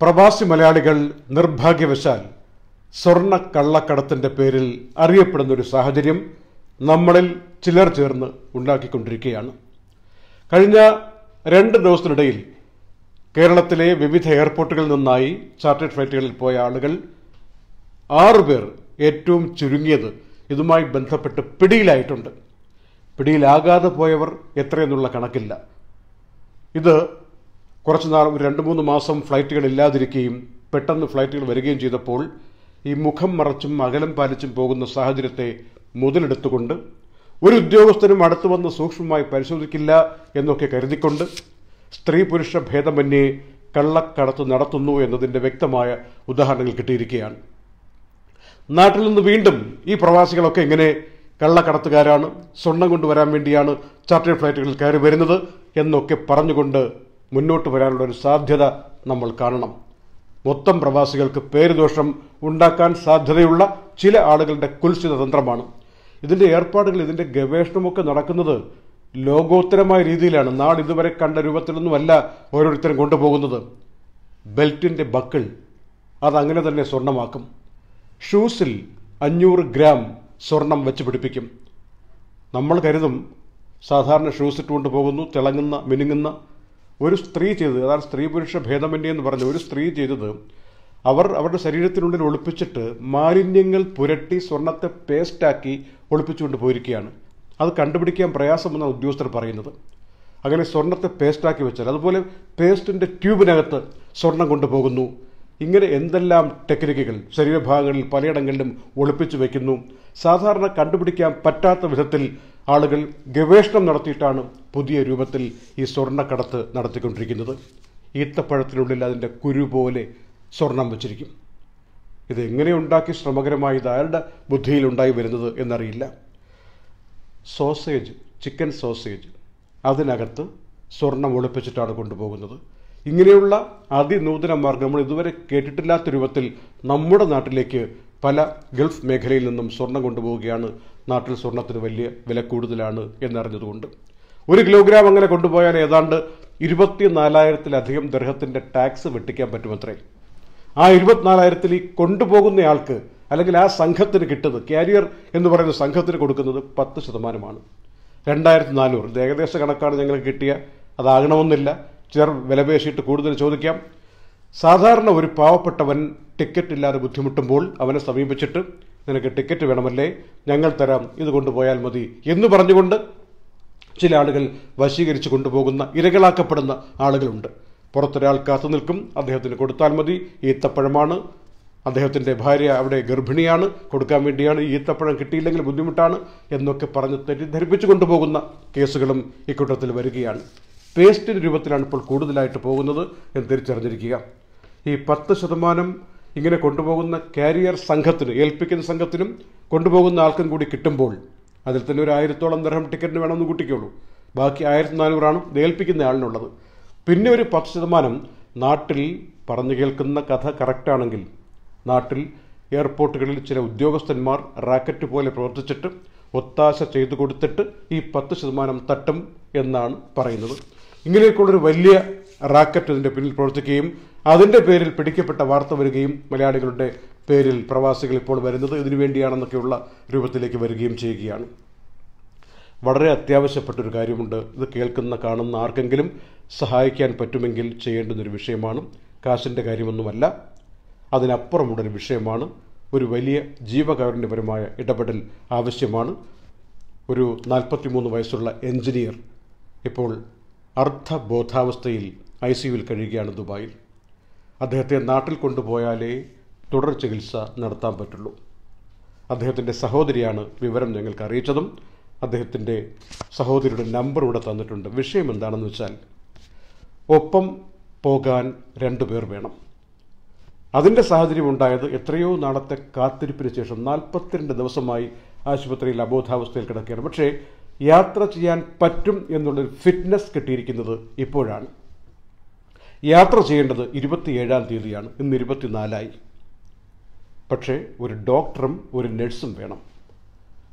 പ്രവാസി മലയാളികൾ നിർഭാഗ്യവശാൽ സ്വർണ കള്ളക്കടത്തിന്റെ പേരിൽ അറിയപ്പെടുന്ന ഒരു സാഹചര്യം നമ്മളിൽ ചിലർ ചേർന്ന് ഉണ്ടാക്കിക്കൊണ്ടിരിക്കുകയാണ്. കഴിഞ്ഞ രണ്ട് ദിവസത്തിനിടയിൽ കേരളത്തിലെ വിവിധ എയർപോർട്ടുകളിൽ നിന്നായി ചാർട്ടേഡ് ഫ്ലൈറ്റുകളിൽ പോയ ആളുകൾ ആറുപേർ ഏറ്റവും ചുരുങ്ങിയത് ഇതുമായി ബന്ധപ്പെട്ട് പിടിയിലായിട്ടുണ്ട്. പിടിയിലാകാതെ പോയവർ എത്രയെന്നുള്ള കണക്കില്ല. ഇത് കുറച്ച് നാൾ ഒരു രണ്ട് മൂന്ന് മാസം ഫ്ലൈറ്റുകൾ ഇല്ലാതിരിക്കുകയും പെട്ടെന്ന് ഫ്ലൈറ്റുകൾ വരികയും ചെയ്തപ്പോൾ ഈ മുഖം മറച്ചും അകലം പാലിച്ചും പോകുന്ന സാഹചര്യത്തെ മുതലെടുത്തുകൊണ്ട് ഒരു ഉദ്യോഗസ്ഥനും അടുത്തു വന്ന് സൂക്ഷ്മമായി പരിശോധിക്കില്ല എന്നൊക്കെ കരുതിക്കൊണ്ട് സ്ത്രീ പുരുഷ ഭേദമന്യേ കള്ളക്കടത്ത് നടത്തുന്നു എന്നതിന്റെ വ്യക്തമായ ഉദാഹരണങ്ങൾ കിട്ടിയിരിക്കുകയാണ്. നാട്ടിൽ നിന്ന് വീണ്ടും ഈ പ്രവാസികളൊക്കെ എങ്ങനെ കള്ളക്കടത്തുകാരാണ് സ്വർണം കൊണ്ടുവരാൻ വേണ്ടിയാണ് ചാർട്ടേഡ് ഫ്ലൈറ്റുകളിൽ കയറി വരുന്നത് എന്നൊക്കെ പറഞ്ഞുകൊണ്ട് മുന്നോട്ട് വരാനുള്ള ഒരു സാധ്യത നമ്മൾ കാണണം. മൊത്തം പ്രവാസികൾക്ക് പേരുദോഷം ഉണ്ടാക്കാൻ സാധ്യതയുള്ള ചില ആളുകളുടെ കുൽസിത തന്ത്രമാണ്. ഇതിന്റെ ഏർപ്പാടുകൾ ഇതിന്റെ ഗവേഷണമൊക്കെ നടക്കുന്നത് ലോകോത്തരമായ രീതിയിലാണ്. നാൾ ഇതുവരെ കണ്ട രൂപത്തിലൊന്നുമല്ല ഓരോരുത്തരും കൊണ്ടുപോകുന്നത്. ബെൽറ്റിന്റെ ബക്കിൾ അതങ്ങനെ തന്നെ സ്വർണമാക്കും ഷൂസിൽ അഞ്ഞൂറ് ഗ്രാം സ്വർണം വെച്ച് പിടിപ്പിക്കും. നമ്മൾ കരുതും സാധാരണ ഷൂസ് ഇട്ടുകൊണ്ട് പോകുന്നു തിളങ്ങുന്ന മിനുങ്ങുന്ന ഒരു സ്ത്രീ ചെയ്തത് അതാണ് സ്ത്രീ പുരുഷ ഭേദമന്യേ എന്ന് പറഞ്ഞ ഒരു സ്ത്രീ ചെയ്തത് അവർ അവരുടെ ശരീരത്തിനുള്ളിൽ ഒളിപ്പിച്ചിട്ട് മാലിന്യങ്ങൾ പുരട്ടി സ്വർണത്തെ പേസ്റ്റാക്കി ഒളിപ്പിച്ചുകൊണ്ട് പോയിരിക്കുകയാണ്. അത് കണ്ടുപിടിക്കാൻ പ്രയാസമെന്നാണ് ഉദ്യോഗസ്ഥർ പറയുന്നത്. അങ്ങനെ സ്വർണത്തെ പേസ്റ്റാക്കി വെച്ചാൽ അതുപോലെ പേസ്റ്റിന്റെ ട്യൂബിനകത്ത് സ്വർണം കൊണ്ടുപോകുന്നു. ഇങ്ങനെ എന്തെല്ലാം ടെക്നിക്കുകൾ ശരീരഭാഗങ്ങളിൽ പലയിടങ്ങളിലും ഒളിപ്പിച്ചു വയ്ക്കുന്നു സാധാരണ കണ്ടുപിടിക്കാൻ പറ്റാത്ത വിധത്തിൽ ആളുകൾ ഗവേഷണം നടത്തിയിട്ടാണ് പുതിയ രൂപത്തിൽ ഈ സ്വർണക്കടത്ത് നടത്തിക്കൊണ്ടിരിക്കുന്നത്. ഈത്തപ്പഴത്തിനുള്ളിൽ അതിന്റെ കുരു പോലെ സ്വർണം വച്ചിരിക്കും. ഇത് എങ്ങനെ ഉണ്ടാക്കി ശ്രമകരമായി ഇത് ആരുടെ ബുദ്ധിയിലുണ്ടായി വരുന്നത് എന്നറിയില്ല. Sausage chicken sausage. അതിനകത്ത് സ്വർണം ഒളിപ്പിച്ചിട്ടാണ് കൊണ്ടുപോകുന്നത്. ഇങ്ങനെയുള്ള അതിനൂതന മാർഗം നമ്മൾ ഇതുവരെ കേട്ടിട്ടില്ലാത്ത രൂപത്തിൽ നമ്മുടെ നാട്ടിലേക്ക് പല ഗൾഫ് മേഖലയിൽ നിന്നും സ്വർണം കൊണ്ടുപോവുകയാണ്. നാട്ടിൽ സ്വർണത്തിന് വലിയ വില കൂടുതലാണ് എന്നറിഞ്ഞതുകൊണ്ട്. ഒരു കിലോഗ്രാം അങ്ങനെ കൊണ്ടുപോയാൽ ഏതാണ്ട് ഇരുപത്തിനാലായിരത്തിലധികം ദർഹത്തിന്റെ ടാക്സ് വെട്ടിക്കാൻ പറ്റുമത്രേ. ആ ഇരുപത്തിനാലായിരത്തിൽ ഈ കൊണ്ടുപോകുന്നയാൾക്ക് അല്ലെങ്കിൽ ആ സംഘത്തിന് കിട്ടുന്നത് കാരിയർ എന്ന് പറയുന്ന സംഘത്തിന് കൊടുക്കുന്നത് പത്ത് ശതമാനമാണ്. രണ്ടായിരത്തി നാനൂറ് ഏകദേശ കണക്കാണ് ഞങ്ങൾക്ക് കിട്ടിയ. അതാകണമെന്നില്ല. ചിലർ വിലപേശിയിട്ട് കൂടുതൽ ചോദിക്കാം. സാധാരണ ഒരു പാവപ്പെട്ടവൻ ടിക്കറ്റ് ഇല്ലാതെ ബുദ്ധിമുട്ടുമ്പോൾ അവനെ സമീപിച്ചിട്ട് നിനക്ക് ടിക്കറ്റ് വേണമല്ലേ? ഞങ്ങൾ തരാം. ഇത് കൊണ്ടുപോയാൽ മതി. എന്ന് പറഞ്ഞുകൊണ്ട് ചില ആളുകൾ വശീകരിച്ച് കൊണ്ടുപോകുന്ന ഇരകളാക്കപ്പെടുന്ന ആളുകളുണ്ട്. പുറത്തൊരാൾ കാത്തു നിൽക്കും. അദ്ദേഹത്തിന് കൊടുത്താൽ മതി. ഈത്തപ്പഴമാണ്. അദ്ദേഹത്തിന്റെ ഭാര്യ അവിടെ ഗർഭിണിയാണ്. കൊടുക്കാൻ വേണ്ടിയാണ് ഈത്തപ്പഴം കിട്ടിയില്ലെങ്കിൽ ബുദ്ധിമുട്ടാണ് എന്നൊക്കെ പറഞ്ഞ് തെറ്റിദ്ധരിപ്പിച്ചു കൊണ്ടുപോകുന്ന കേസുകളും ഇക്കൂട്ടത്തിൽ വരികയാണ്. പേസ്റ്റിന്റെ രൂപത്തിലാണ് ഇപ്പോൾ കൂടുതലായിട്ട് പോകുന്നത് എന്ന് തിരിച്ചറിഞ്ഞിരിക്കുക. ഈ പത്ത് ശതമാനം ഇങ്ങനെ കൊണ്ടുപോകുന്ന കാരിയർ സംഘത്തിന് ഏൽപ്പിക്കുന്ന സംഘത്തിനും കൊണ്ടുപോകുന്ന ആൾക്കും കൂടി കിട്ടുമ്പോൾ അതിൽ തന്നെ ഒരു ആയിരത്തോളം ദർഹം ടിക്കറ്റിന് വേണമെന്ന് കൂട്ടിക്കുള്ളൂ ബാക്കി ആയിരത്തി നാനൂറാണ് ഏൽപ്പിക്കുന്ന ആളിനുള്ളത്. പിന്നെ ഒരു പത്ത് ശതമാനം നാട്ടിൽ പറഞ്ഞു കേൾക്കുന്ന കഥ കറക്റ്റാണെങ്കിൽ നാട്ടിൽ എയർപോർട്ടുകളിൽ ചില ഉദ്യോഗസ്ഥന്മാർ റാക്കറ്റ് പോലെ പ്രവർത്തിച്ചിട്ട് ഒത്താശ ചെയ്തു കൊടുത്തിട്ട് ഈ പത്ത് ശതമാനം തട്ടും എന്നാണ് പറയുന്നത്. ഇങ്ങനെയൊക്കെയുള്ളൊരു വലിയ റാക്കറ്റ് ഇതിന്റെ പിന്നിൽ പ്രവർത്തിക്കുകയും അതിന്റെ പേരിൽ പിടിക്കപ്പെട്ട വാർത്ത വരികയും മലയാളികളുടെ പേരിൽ പ്രവാസികൾ ഇപ്പോൾ വരുന്നത് ഇതിനു വേണ്ടിയാണെന്നൊക്കെയുള്ള രൂപത്തിലേക്ക് വരികയും ചെയ്യുകയാണ്. വളരെ അത്യാവശ്യപ്പെട്ടൊരു കാര്യമുണ്ട്. ഇത് കേൾക്കുന്ന കാണുന്ന ആർക്കെങ്കിലും സഹായിക്കാൻ പറ്റുമെങ്കിൽ ചെയ്യേണ്ടുന്നൊരു വിഷയമാണ്. കാശിന്റെ കാര്യമൊന്നുമല്ല. അതിനപ്പുറമുള്ളൊരു വിഷയമാണ്. ഒരു വലിയ ജീവകാരുണ്യപരമായ ഇടപെടൽ ആവശ്യമാണ്. ഒരു നാൽപ്പത്തിമൂന്ന് വയസ്സുള്ള എഞ്ചിനീയർ ഇപ്പോൾ അർദ്ധബോധാവസ്ഥയിൽ ഐ സിയുവിൽ കഴിയുകയാണ് ദുബായിൽ. അദ്ദേഹത്തെ നാട്ടിൽ കൊണ്ടുപോയാലേ തുടർ ചികിത്സ നടത്താൻ പറ്റുള്ളൂ. അദ്ദേഹത്തിന്റെ സഹോദരിയാണ് വിവരം ഞങ്ങൾക്ക് അറിയിച്ചതും അദ്ദേഹത്തിന്റെ സഹോദരിയുടെ നമ്പർ ഇവിടെ തന്നിട്ടുണ്ട്. വിഷയം എന്താണെന്ന് വെച്ചാൽ ഒപ്പം പോകാൻ രണ്ടു പേർ വേണം. അതിന്റെ സാഹചര്യം ഉണ്ടായത് എത്രയോ നാളത്തെ കാത്തിരിപ്പിന് ശേഷം നാൽപ്പത്തിരണ്ട് ദിവസമായി ആശുപത്രിയിൽ അബോധാവസ്ഥയിൽ കിടക്കുകയാണ്. പക്ഷേ യാത്ര ചെയ്യാൻ പറ്റും എന്നുള്ളൊരു ഫിറ്റ്നസ് കിട്ടിയിരിക്കുന്നത് ഇപ്പോഴാണ്. യാത്ര ചെയ്യേണ്ടത് ഇരുപത്തിയേഴാം തീയതിയാണ്. ഇന്ന് ഇരുപത്തിനാലായി. പക്ഷേ ഒരു ഡോക്ടറും ഒരു നഴ്സും വേണം.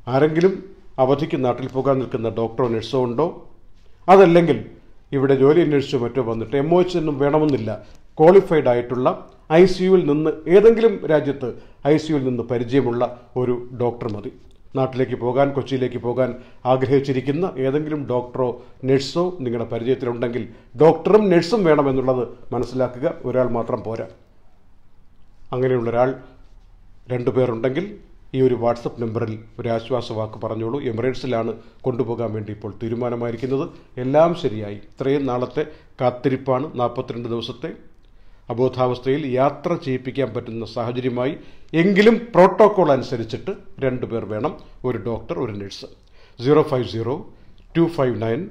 ആരെങ്കിലും അവധിക്ക് നാട്ടിൽ പോകാൻ നിൽക്കുന്ന ഡോക്ടറോ നഴ്സോ ഉണ്ടോ? അതല്ലെങ്കിൽ ഇവിടെ ജോലി അന്വേഷിച്ചോ മറ്റോ വന്നിട്ട് എം ഒ എച്ച് ഒന്നും വേണമെന്നില്ല. ക്വാളിഫൈഡ് ആയിട്ടുള്ള ഐ സിയുവിൽ നിന്ന് ഏതെങ്കിലും രാജ്യത്ത് ഐ സിയുവിൽ നിന്ന് പരിചയമുള്ള ഒരു ഡോക്ടർ മതി. നാട്ടിലേക്ക് പോകാൻ കൊച്ചിയിലേക്ക് പോകാൻ ആഗ്രഹിച്ചിരിക്കുന്ന ഏതെങ്കിലും ഡോക്ടറോ നഴ്സോ നിങ്ങളുടെ പരിചയത്തിലുണ്ടെങ്കിൽ ഡോക്ടറും നഴ്സും വേണമെന്നുള്ളത് മനസ്സിലാക്കുക. ഒരാൾ മാത്രം പോരാ. അങ്ങനെയുള്ള ഒരാൾ രണ്ടു പേരുണ്ടെങ്കിൽ ഈ ഒരു വാട്സപ്പ് നമ്പറിൽ ഒരു ആശ്വാസ വാക്ക് പറഞ്ഞോളൂ. എമിറേറ്റ്സിലാണ് കൊണ്ടുപോകാൻ വേണ്ടി ഇപ്പോൾ തീരുമാനമായിരിക്കുന്നത്. എല്ലാം ശരിയായി. ഇത്രയും നാളത്തെ കാത്തിരിപ്പാണ് നാൽപ്പത്തിരണ്ട് ദിവസത്തെ അബോധാവസ്ഥയിൽ യാത്ര ചെയ്യിപ്പിക്കാൻ പറ്റുന്ന സാഹചര്യമായി എങ്കിലും പ്രോട്ടോകോൾ അനുസരിച്ചിട്ട് രണ്ടു പേർ വേണം ഒരു ഡോക്ടർ ഒരു nurse. Zero five zero two five nine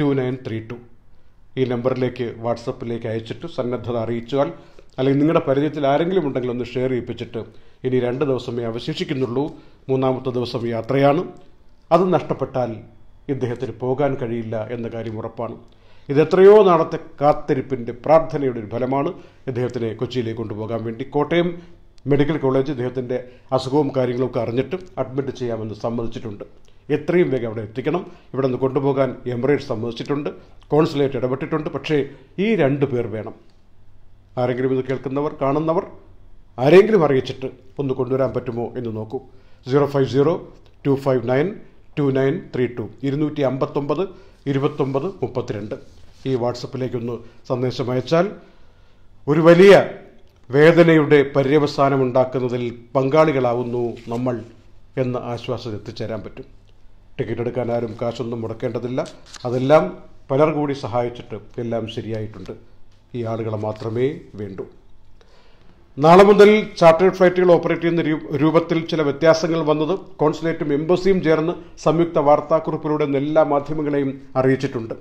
two nine three two. ഈ നമ്പറിലേക്ക് വാട്സപ്പിലേക്ക് അയച്ചിട്ട് സന്നദ്ധത അറിയിച്ചാൽ അല്ലെങ്കിൽ നിങ്ങളുടെ പരിചയത്തിൽ ആരെങ്കിലും ഉണ്ടെങ്കിൽ ഒന്ന് ഷെയർ ചെയ്യിപ്പിച്ചിട്ട് ഇനി രണ്ട് ദിവസമേ അവശേഷിക്കുന്നുള്ളൂ. മൂന്നാമത്തെ ദിവസം യാത്രയാണ്. അത് നഷ്ടപ്പെട്ടാൽ ഇദ്ദേഹത്തിന് പോകാൻ കഴിയില്ല എന്ന കാര്യം ഉറപ്പാണ്. ഇത് എത്രയോ നാളത്തെ കാത്തിരിപ്പിന്റെ പ്രാർത്ഥനയുടെ ഒരു ഫലമാണ് ഇദ്ദേഹത്തിനെ കൊച്ചിയിലേക്ക് കൊണ്ടുപോകാൻ വേണ്ടി. കോട്ടയം മെഡിക്കൽ കോളേജ് ഇദ്ദേഹത്തിന്റെ അസുഖവും കാര്യങ്ങളും ഒക്കെ അറിഞ്ഞിട്ട് അഡ്മിറ്റ് ചെയ്യാമെന്ന് സമ്മതിച്ചിട്ടുണ്ട്. എത്രയും വേഗം അവിടെ എത്തിക്കണം. ഇവിടെ നിന്ന് കൊണ്ടുപോകാൻ എമിറേറ്റ്സ് സമ്മതിച്ചിട്ടുണ്ട്. കോൺസുലേറ്റ് ഇടപെട്ടിട്ടുണ്ട്. പക്ഷേ ഈ രണ്ട് പേർ വേണം. ആരെങ്കിലും ഇത് കേൾക്കുന്നവർ കാണുന്നവർ ആരെങ്കിലും അറിയിച്ചിട്ട് ഒന്ന് കൊണ്ടുവരാൻ പറ്റുമോ എന്ന് നോക്കൂ. Zero five zero two five nine two nine three two. ഇരുന്നൂറ്റി അമ്പത്തൊമ്പത് ഇരുപത്തൊമ്പത് മുപ്പത്തിരണ്ട്. ഈ വാട്സപ്പിലേക്കൊന്ന് സന്ദേശം അയച്ചാൽ ഒരു വലിയ വേദനയുടെ പര്യവസാനം ഉണ്ടാക്കുന്നതിൽ പങ്കാളികളാവുന്നു നമ്മൾ എന്ന ആശ്വാസം എത്തിച്ചേരാൻ പറ്റും. ടിക്കറ്റ് എടുക്കാൻ ആരും കാശൊന്നും മുടക്കേണ്ടതില്ല. അതെല്ലാം പലർ കൂടി സഹായിച്ചിട്ട് എല്ലാം ശരിയായിട്ടുണ്ട്. ഈ ആളുകളെ മാത്രമേ വേണ്ടൂ. നാളെ മുതൽ ചാർട്ടേഡ് ഫ്ലൈറ്റുകൾ ഓപ്പറേറ്റ് ചെയ്യുന്ന രൂപത്തിൽ ചില വ്യത്യാസങ്ങൾ വന്നത് കോൺസുലേറ്റും എംബസിയും ചേർന്ന് സംയുക്ത വാർത്താക്കുറിപ്പിലൂടെ എല്ലാ മാധ്യമങ്ങളെയും അറിയിച്ചിട്ടുണ്ട്.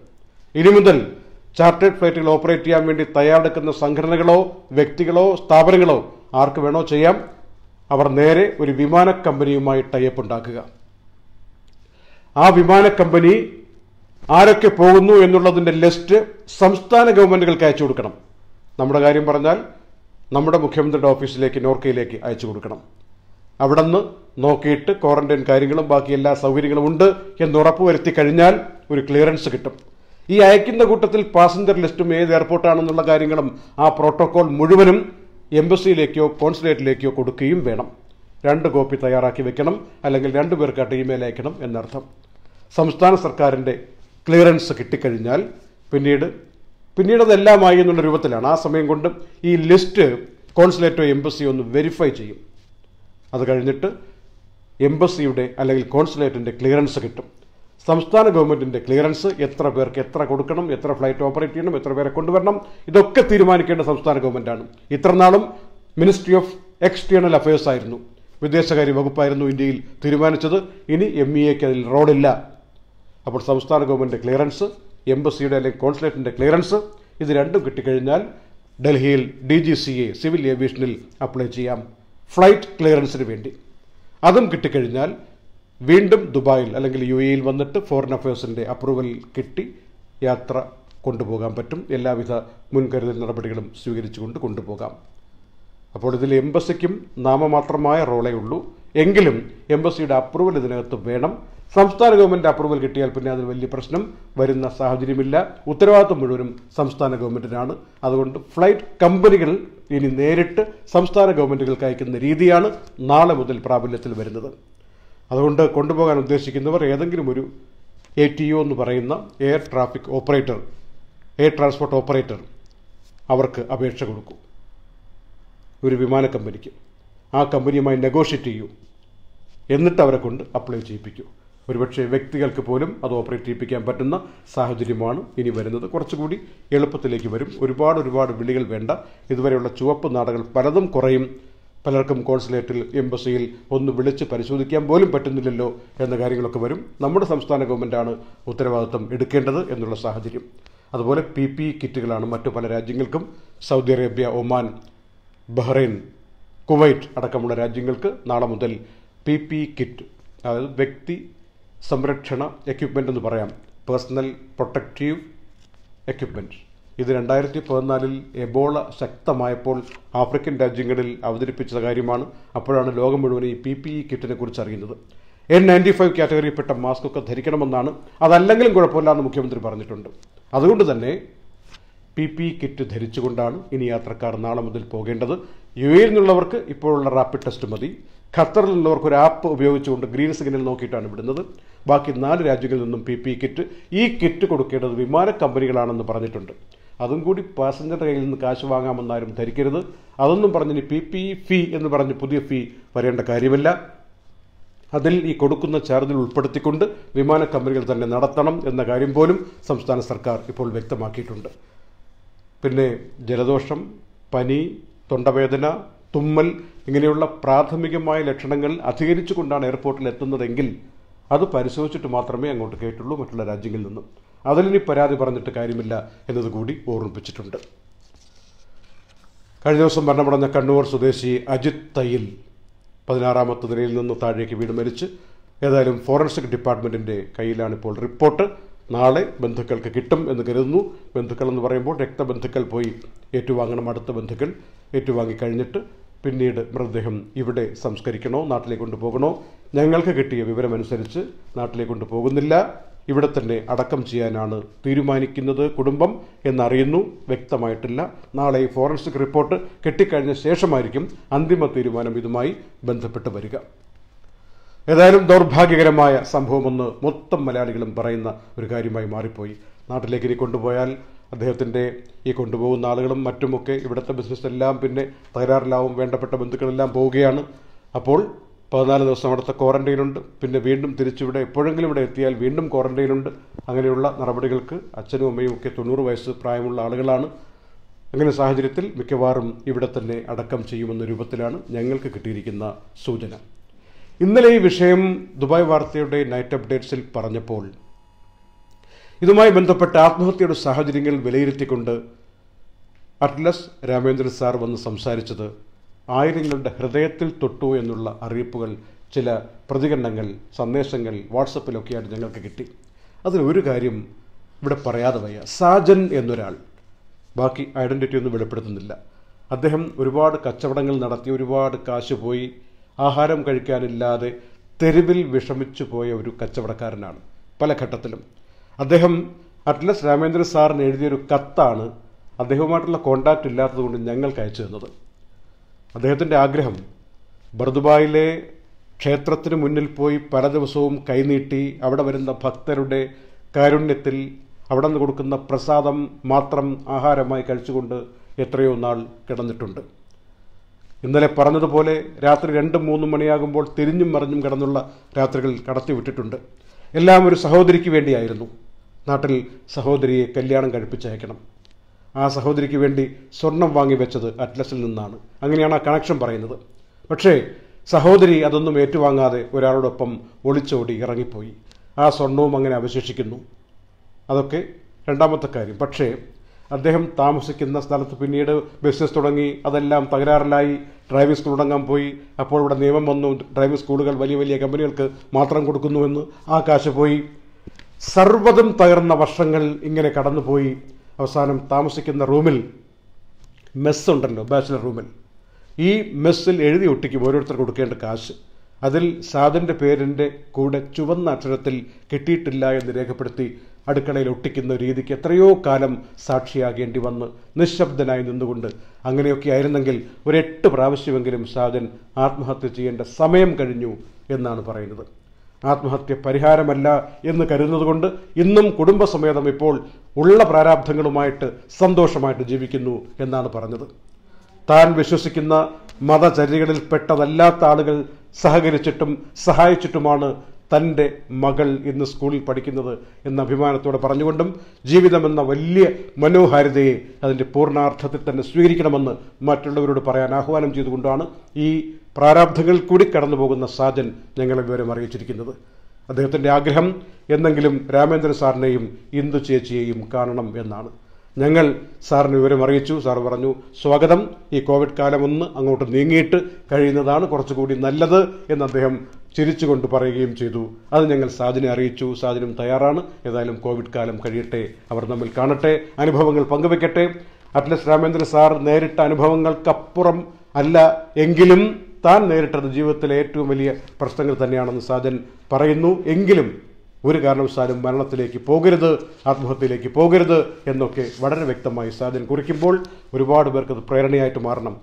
ഇനി മുതൽ ചാർട്ടേഡ് ഫ്ലൈറ്റുകൾ ഓപ്പറേറ്റ് ചെയ്യാൻ വേണ്ടി തയ്യാറെടുക്കുന്ന സംഘടനകളോ വ്യക്തികളോ സ്ഥാപനങ്ങളോ ആർക്ക് വേണോ ചെയ്യാം അവർ നേരെ ഒരു വിമാന കമ്പനിയുമായി ടൈപ്പ് ഉണ്ടാക്കുക. ആ വിമാന കമ്പനി ആരൊക്കെ പോകുന്നു എന്നുള്ളതിന്റെ ലിസ്റ്റ് സംസ്ഥാന ഗവൺമെന്റുകൾക്ക് അയച്ചു കൊടുക്കണം. നമ്മുടെ കാര്യം പറഞ്ഞാൽ നമ്മുടെ മുഖ്യമന്ത്രിയുടെ ഓഫീസിലേക്ക് നോർക്കയിലേക്ക് അയച്ചു കൊടുക്കണം. അവിടെ നോക്കിയിട്ട് ക്വാറന്റൈൻ കാര്യങ്ങളും ബാക്കി എല്ലാ സൗകര്യങ്ങളും ഉണ്ട് എന്ന് ഉറപ്പുവരുത്തി കഴിഞ്ഞാൽ ഒരു ക്ലിയറൻസ് കിട്ടും. ഈ അയക്കുന്ന കൂട്ടത്തിൽ പാസഞ്ചർ ലിസ്റ്റും ഏത് എയർപോർട്ടാണെന്നുള്ള കാര്യങ്ങളും ആ പ്രോട്ടോകോൾ മുഴുവനും എംബസിയിലേക്കോ കോൺസുലേറ്റിലേക്കോ കൊടുക്കുകയും വേണം. രണ്ട് കോപ്പി തയ്യാറാക്കി വെക്കണം അല്ലെങ്കിൽ രണ്ടു പേർക്കായിട്ട് ഇമെയിൽ അയക്കണം എന്നർത്ഥം. സംസ്ഥാന സർക്കാരിന്റെ ക്ലിയറൻസ് കിട്ടിക്കഴിഞ്ഞാൽ പിന്നീട് പിന്നീട് അതെല്ലാമായി എന്നുള്ള രൂപത്തിലാണ് ആ സമയം കൊണ്ട് ഈ ലിസ്റ്റ് കോൺസുലേറ്റോ എംബസിയോ ഒന്ന് വെരിഫൈ ചെയ്യും. അത് കഴിഞ്ഞിട്ട് എംബസിയുടെ അല്ലെങ്കിൽ കോൺസുലേറ്റിന്റെ ക്ലിയറൻസ് കിട്ടും. സംസ്ഥാന ഗവൺമെന്റിന്റെ ക്ലിയറൻസ് എത്ര പേർക്ക് എത്ര കൊടുക്കണം എത്ര ഫ്ലൈറ്റ് ഓപ്പറേറ്റ് ചെയ്യണം എത്ര പേരെ കൊണ്ടുവരണം ഇതൊക്കെ തീരുമാനിക്കേണ്ട സംസ്ഥാന ഗവൺമെന്റാണ് ഇത്ര നാളും മിനിസ്ട്രി ഓഫ് എക്സ്റ്റേണൽ അഫയേഴ്സ് ആയിരുന്നു. വിദേശകാര്യ വകുപ്പായിരുന്നു ഇന്ത്യയിൽ തീരുമാനിച്ചത്. ഇനി എം ഇ എക്ക് അതിൽ റോഡില്ല അപ്പോൾ സംസ്ഥാന ഗവൺമെന്റ് ക്ലിയറൻസ് എംബസിയുടെ അല്ലെങ്കിൽ കോൺസുലേറ്റിന്റെ ക്ലിയറൻസ്. ഇത് രണ്ടും കിട്ടിക്കഴിഞ്ഞാൽ ഡൽഹിയിൽ D G C A civil ഏവിയേഷനിൽ apply ചെയ്യാം. ഫ്ലൈറ്റ് ക്ലിയറൻസിന് വേണ്ടി. അതും കിട്ടിക്കഴിഞ്ഞാൽ വീണ്ടും ദുബായിൽ അല്ലെങ്കിൽ യു എയിൽ വന്നിട്ട് ഫോറിൻ അഫയേഴ്സിന്റെ അപ്രൂവൽ കിട്ടി യാത്ര കൊണ്ടുപോകാൻ പറ്റും. എല്ലാവിധ മുൻകരുതൽ നടപടികളും സ്വീകരിച്ചുകൊണ്ട് കൊണ്ടുപോകാം. അപ്പോൾ ഇതിൽ എംബസിക്കും നാമമാത്രമായ റോളേ ഉള്ളൂ. എങ്കിലും എംബസിയുടെ അപ്രൂവൽ ഇതിനകത്ത് വേണം. സംസ്ഥാന ഗവൺമെന്റ് അപ്രൂവൽ കിട്ടിയാൽ പിന്നെ അതിൽ വലിയ പ്രശ്നം വരുന്ന സാഹചര്യമില്ല. ഉത്തരവാദിത്വം മുഴുവനും സംസ്ഥാന ഗവൺമെന്റിനാണ്. അതുകൊണ്ട് ഫ്ലൈറ്റ് കമ്പനികൾ ഇനി നേരിട്ട് സംസ്ഥാന ഗവൺമെന്റുകൾക്ക് അയക്കുന്ന രീതിയാണ് നാളെ മുതൽ പ്രാബല്യത്തിൽ വരുന്നത്. അതുകൊണ്ട് കൊണ്ടുപോകാൻ ഉദ്ദേശിക്കുന്നവർ ഏതെങ്കിലും ഒരു എ ടി ഒ എന്ന് പറയുന്ന air traffic operator air transport operator അവർക്ക് അപേക്ഷ കൊടുക്കും. ഒരു വിമാന കമ്പനിക്ക്. ആ കമ്പനിയുമായി നെഗോഷിയേറ്റ് ചെയ്യൂ. എന്നിട്ട് അവരെ കൊണ്ട് അപ്ലൈ ചെയ്യിപ്പിക്കൂ. ഒരുപക്ഷെ വ്യക്തികൾക്ക് പോലും അത് ഓപ്പറേറ്റ് ചെയ്യിപ്പിക്കാൻ പറ്റുന്ന സാഹചര്യമാണ് ഇനി വരുന്നത്. കുറച്ചുകൂടി എളുപ്പത്തിലേക്ക് വരും. ഒരുപാട് ഒരുപാട് വിളികൾ വേണ്ട. ഇതുവരെയുള്ള ചുവപ്പ് നാടകൾ പലതും കുറയും. പലർക്കും കോൺസുലേറ്റിൽ എംബസിയിൽ ഒന്ന് വിളിച്ച് പരിശോധിക്കാൻ പോലും പറ്റുന്നില്ലല്ലോ എന്ന കാര്യങ്ങളൊക്കെ വരും. നമ്മുടെ സംസ്ഥാന ഗവൺമെന്റാണ് ഉത്തരവാദിത്തം എടുക്കേണ്ടത് എന്നുള്ള സാഹചര്യം. അതുപോലെ പി പി കിറ്റുകളാണ് മറ്റു പല രാജ്യങ്ങൾക്കും. Saudi Arabia Oman Bahrain Kuwait അടക്കമുള്ള രാജ്യങ്ങൾക്ക് നാളെ മുതൽ പി പി കിറ്റ് അതായത് വ്യക്തി സംരക്ഷണ എക്യുപ്മെന്റ് എന്ന് പറയാം. പേഴ്സണൽ പ്രൊട്ടക്റ്റീവ് എക്യുപ്മെന്റ് ഇത് രണ്ടായിരത്തി പതിനാലിൽ എബോള ശക്തമായപ്പോൾ ആഫ്രിക്കൻ രാജ്യങ്ങളിൽ അവതരിപ്പിച്ച കാര്യമാണ്. അപ്പോഴാണ് ലോകം മുഴുവൻ ഈ പി പി ഇ കിറ്റിനെ കുറിച്ച് അറിയുന്നത്. എൻ നയന്റി ഫൈവ് കാറ്റഗറിയിൽപ്പെട്ട മാസ്ക് ഒക്കെ ധരിക്കണമെന്നാണ്. അതല്ലെങ്കിലും കുഴപ്പമില്ല എന്ന് മുഖ്യമന്ത്രി പറഞ്ഞിട്ടുണ്ട്. അതുകൊണ്ട് തന്നെ പി പി കിറ്റ് ധരിച്ചുകൊണ്ടാണ് ഇനി യാത്രക്കാർ നാളെ മുതൽ പോകേണ്ടത്. യു എയിൽ നിന്നുള്ളവർക്ക് ഇപ്പോഴുള്ള റാപ്പിഡ് ടെസ്റ്റ് മതി. ഖത്തറിൽ നിന്നുള്ളവർക്ക് ഒരു ആപ്പ് ഉപയോഗിച്ചുകൊണ്ട് ഗ്രീൻ സിഗ്നൽ നോക്കിയിട്ടാണ് വിടുന്നത് ബാക്കി നാല് രാജ്യങ്ങളിൽ നിന്നും പി പി കിറ്റ് ഈ കിറ്റ് കൊടുക്കേണ്ടത് വിമാന കമ്പനികളാണെന്ന് പറഞ്ഞിട്ടുണ്ട്. അതും കൂടി പാസഞ്ചറുടെ കയ്യിൽ നിന്ന് കാശ് വാങ്ങാമെന്നാരും ധരിക്കരുത്. അതൊന്നും പറഞ്ഞ് പി പി ഫീ എന്ന് പറഞ്ഞ് പുതിയ ഫീ വരേണ്ട കാര്യമില്ല. അതിൽ ഈ കൊടുക്കുന്ന ചാർജിൽ ഉൾപ്പെടുത്തിക്കൊണ്ട് വിമാന കമ്പനികൾ തന്നെ നടത്തണം എന്ന കാര്യം പോലും സംസ്ഥാന സർക്കാർ ഇപ്പോൾ വ്യക്തമാക്കിയിട്ടുണ്ട്. പിന്നെ ജലദോഷം പനി തൊണ്ടവേദന തുമ്മൽ ഇങ്ങനെയുള്ള പ്രാഥമികമായ ലക്ഷണങ്ങൾ അധികരിച്ചുകൊണ്ടാണ് എയർപോർട്ടിൽ എത്തുന്നതെങ്കിൽ അത് പരിശോധിച്ചിട്ട് മാത്രമേ അങ്ങോട്ട് കേട്ടുള്ളൂ മറ്റുള്ള രാജ്യങ്ങളിൽ നിന്നും. അതിലിനി പരാതി പറഞ്ഞിട്ട് കാര്യമില്ല എന്നതുകൂടി ഓർമ്മിപ്പിച്ചിട്ടുണ്ട്. കഴിഞ്ഞ ദിവസം മരണമടഞ്ഞ കണ്ണൂർ സ്വദേശി അജിത് തയ്യിൽ പതിനാറാമത്തെ നിലയിൽ നിന്ന് താഴേക്ക് വീട് മരിച്ച് ഏതായാലും ഫോറൻസിക് ഡിപ്പാർട്ട്മെന്റിന്റെ കയ്യിലാണ് ഇപ്പോൾ റിപ്പോർട്ട്. നാളെ ബന്ധുക്കൾക്ക് കിട്ടും എന്ന് കരുതുന്നു. ബന്ധുക്കൾ എന്ന് പറയുമ്പോൾ രക്തബന്ധുക്കൾ പോയി ഏറ്റുവാങ്ങണം അടുത്ത ബന്ധുക്കൾ. ഏറ്റുവാങ്ങി കഴിഞ്ഞിട്ട് പിന്നീട് മൃതദേഹം ഇവിടെ സംസ്കരിക്കണോ നാട്ടിലേക്ക് കൊണ്ടുപോകണോ ഞങ്ങൾക്ക് കിട്ടിയ വിവരമനുസരിച്ച് നാട്ടിലേക്ക് കൊണ്ടുപോകുന്നില്ല. ഇവിടെ തന്നെ അടക്കം ചെയ്യാനാണ് തീരുമാനിക്കുന്നത് കുടുംബം എന്നറിയുന്നു. വ്യക്തമായിട്ടില്ല. നാളെ ഈ ഫോറൻസിക് റിപ്പോർട്ട് കിട്ടിക്കഴിഞ്ഞ ശേഷമായിരിക്കും അന്തിമ തീരുമാനം ഇതുമായി ബന്ധപ്പെട്ട് വരിക. ഏതായാലും ദൗർഭാഗ്യകരമായ സംഭവമെന്ന് മൊത്തം മലയാളികളും പറയുന്ന ഒരു കാര്യമായി മാറിപ്പോയി. നാട്ടിലേക്ക് ഇനി കൊണ്ടുപോയാൽ അദ്ദേഹത്തിന്റെ ഈ കൊണ്ടുപോകുന്ന ആളുകളും മറ്റുമൊക്കെ ഇവിടുത്തെ ബിസിനസ് എല്ലാം പിന്നെ തകരാറിലാവും വേണ്ടപ്പെട്ട ബന്ധുക്കളെല്ലാം പോവുകയാണ്. അപ്പോൾ പതിനാല് ദിവസം അവിടുത്തെ ക്വാറന്റൈനുണ്ട് പിന്നെ വീണ്ടും തിരിച്ചിവിടെ എപ്പോഴെങ്കിലും ഇവിടെ എത്തിയാൽ വീണ്ടും ക്വാറന്റൈനുണ്ട് അങ്ങനെയുള്ള നടപടികൾക്ക് അച്ഛനും അമ്മയും ഒക്കെ തൊണ്ണൂറ് വയസ്സ് പ്രായമുള്ള ആളുകളാണ്. അങ്ങനെ സാഹചര്യത്തിൽ മിക്കവാറും ഇവിടെ തന്നെ അടക്കം ചെയ്യുമെന്ന രൂപത്തിലാണ് ഞങ്ങൾക്ക് കിട്ടിയിരിക്കുന്ന സൂചന. ഇന്നലെ ഈ വിഷയം ദുബായ് വാർത്തയുടെ നൈറ്റ് അപ്ഡേറ്റ്സിൽ പറഞ്ഞപ്പോൾ ഇതുമായി ബന്ധപ്പെട്ട ആത്മഹത്യയുടെ സാഹചര്യങ്ങൾ വിലയിരുത്തിക്കൊണ്ട് അറ്റ്ലസ് രാമേന്ദ്രൻ സാർ വന്ന് സംസാരിച്ചത് ആയിരങ്ങളുടെ ഹൃദയത്തിൽ തൊട്ടു എന്നുള്ള അറിയിപ്പുകൾ ചില പ്രതികരണങ്ങൾ സന്ദേശങ്ങൾ വാട്സപ്പിലൊക്കെയായിട്ട് ഞങ്ങൾക്ക് കിട്ടി. അതിലൊരു കാര്യം ഇവിടെ പറയാതെ വയ്യ. സാജൻ എന്നൊരാൾ. ബാക്കി ഐഡന്റിറ്റി ഒന്നും വെളിപ്പെടുത്തുന്നില്ല. അദ്ദേഹം ഒരുപാട് കച്ചവടങ്ങൾ നടത്തി ഒരുപാട് കാശ് പോയി ആഹാരം കഴിക്കാനില്ലാതെ തെരുവിൽ വിഷമിച്ചു പോയ ഒരു കച്ചവടക്കാരനാണ്. പല ഘട്ടത്തിലും. അദ്ദേഹം അറ്റ്ലസ് രാമേന്ദ്ര സാറിന് എഴുതിയൊരു കത്താണ് അദ്ദേഹവുമായിട്ടുള്ള കോണ്ടാക്റ്റ് ഇല്ലാത്തതുകൊണ്ട് ഞങ്ങൾക്ക് അയച്ചു തന്നത്. അദ്ദേഹത്തിന്റെ ആഗ്രഹം ബർദുബായിലെ ക്ഷേത്രത്തിന് മുന്നിൽ പോയി പല ദിവസവും കൈനീട്ടി അവിടെ വരുന്ന ഭക്തരുടെ കാരുണ്യത്തിൽ അവിടെ നിന്ന് കൊടുക്കുന്ന പ്രസാദം മാത്രം ആഹാരമായി കഴിച്ചുകൊണ്ട് എത്രയോ നാൾ കിടന്നിട്ടുണ്ട്. ഇന്നലെ പറഞ്ഞതുപോലെ രാത്രി രണ്ടും മൂന്നും മണിയാകുമ്പോൾ തിരിഞ്ഞും മറിഞ്ഞും കിടന്നുള്ള രാത്രികൾ കടത്തിവിട്ടിട്ടുണ്ട്. എല്ലാം ഒരു സഹോദരിക്ക് വേണ്ടിയായിരുന്നു. നാട്ടിൽ സഹോദരിയെ കല്യാണം കഴിപ്പിച്ചയക്കണം. ആ സഹോദരിക്ക് വേണ്ടി സ്വർണം വാങ്ങി വെച്ചത് അറ്റ്ലസിൽ നിന്നാണ്. അങ്ങനെയാണ് ആ കണക്ഷൻ പറയുന്നത്. പക്ഷേ സഹോദരി അതൊന്നും ഏറ്റുവാങ്ങാതെ ഒരാളോടൊപ്പം ഒളിച്ചോടി ഇറങ്ങിപ്പോയി. ആ സ്വർണവും അങ്ങനെ അവശേഷിക്കുന്നു. അതൊക്കെ രണ്ടാമത്തെ കാര്യം. പക്ഷേ അദ്ദേഹം താമസിക്കുന്ന സ്ഥലത്ത് പിന്നീട് ബിസിനസ് തുടങ്ങി അതെല്ലാം തകരാറിലായി. ഡ്രൈവിംഗ് സ്കൂൾ തുടങ്ങാൻ പോയി. അപ്പോൾ ഇവിടെ നിയമം വന്നു. ഡ്രൈവിംഗ് സ്കൂളുകൾ വലിയ വലിയ കമ്പനികൾക്ക് മാത്രം കൊടുക്കുന്നുവെന്ന് ആ കാശ് പോയി. സർവതും തകർന്ന വർഷങ്ങൾ ഇങ്ങനെ കടന്നുപോയി അവസാനം താമസിക്കുന്ന റൂമിൽ മെസ്സുണ്ടല്ലോ ബാച്ചിലർ റൂമിൽ ഈ മെസ്സിൽ എഴുതി ഒട്ടിക്കും ഓരോരുത്തർ കൊടുക്കേണ്ട കാശ്. അതിൽ സാധന്റെ പേരിന്റെ കൂടെ ചുവന്ന അക്ഷരത്തിൽ കിട്ടിയിട്ടില്ല എന്ന് രേഖപ്പെടുത്തി അടുക്കളയിൽ ഒട്ടിക്കുന്ന രീതിക്ക് എത്രയോ കാലം സാക്ഷിയാകേണ്ടി വന്ന് നിശബ്ദനായി നിന്നുകൊണ്ട് അങ്ങനെയൊക്കെ ആയിരുന്നെങ്കിൽ ഒരു എട്ട് പ്രാവശ്യമെങ്കിലും സാജൻ ആത്മഹത്യ ചെയ്യേണ്ട സമയം കഴിഞ്ഞു എന്നാണ് പറയുന്നത്. ആത്മഹത്യ പരിഹാരമല്ല എന്ന് കരുതുന്നതുകൊണ്ട് ഇന്നും കുടുംബസമേതം ഇപ്പോൾ ഉള്ള പ്രാരാബ്ധങ്ങളുമായിട്ട് സന്തോഷമായിട്ട് ജീവിക്കുന്നു എന്നാണ് പറഞ്ഞത്. താൻ വിശ്വസിക്കുന്ന മതചര്യകളിൽ പെട്ടതല്ലാത്ത ആളുകൾ സഹകരിച്ചിട്ടും സഹായിച്ചിട്ടുമാണ് തന്റെ മകൾ ഇന്ന് സ്കൂളിൽ പഠിക്കുന്നത് എന്ന അഭിമാനത്തോടെ പറഞ്ഞുകൊണ്ടും ജീവിതമെന്ന വലിയ മനോഹാരിതയെ അതിന്റെ പൂർണാർത്ഥത്തിൽ തന്നെ സ്വീകരിക്കണമെന്ന് മറ്റുള്ളവരോട് പറയാൻ ആഹ്വാനം ചെയ്തുകൊണ്ടാണ് ഈ പ്രാരാബ്ധങ്ങളിൽ കൂടി കടന്നുപോകുന്ന സാജൻ ഞങ്ങളെ വിവരം അറിയിച്ചിരിക്കുന്നത്. അദ്ദേഹത്തിന്റെ ആഗ്രഹം എന്നെങ്കിലും രാമേന്ദ്ര സാറിനെയും ഇന്ദു ചേച്ചിയെയും കാണണം എന്നാണ്. ഞങ്ങൾ സാറിന് വിവരം അറിയിച്ചു. സാർ പറഞ്ഞു സ്വാഗതം. ഈ കോവിഡ് കാലം ഒന്ന് അങ്ങോട്ട് നീങ്ങിയിട്ട് കഴിയുന്നതാണ് കുറച്ചുകൂടി നല്ലത് എന്ന് അദ്ദേഹം ചിരിച്ചുകൊണ്ട് പറയുകയും ചെയ്തു. അത് ഞങ്ങൾ സാജിനെ അറിയിച്ചു. സാജിനും തയ്യാറാണ്. ഏതായാലും കോവിഡ് കാലം കഴിയട്ടെ. അവർ തമ്മിൽ കാണട്ടെ. അനുഭവങ്ങൾ പങ്കുവെക്കട്ടെ. അറ്റ്ലസ് രാമേന്ദ്ര സാർ നേരിട്ട അനുഭവങ്ങൾക്കപ്പുറം അല്ല എങ്കിലും താൻ നേരിട്ടത് ജീവിതത്തിലെ ഏറ്റവും വലിയ പ്രശ്നങ്ങൾ തന്നെയാണെന്ന് സാജൻ പറയുന്നു. എങ്കിലും ഒരു കാരണവശാലും മരണത്തിലേക്ക് പോകരുത് ആത്മഹത്യയിലേക്ക് പോകരുത് എന്നൊക്കെ വളരെ വ്യക്തമായി സാജൻ കുറിക്കുമ്പോൾ ഒരുപാട് പേർക്ക് അത് പ്രേരണയായിട്ട് മാറണം.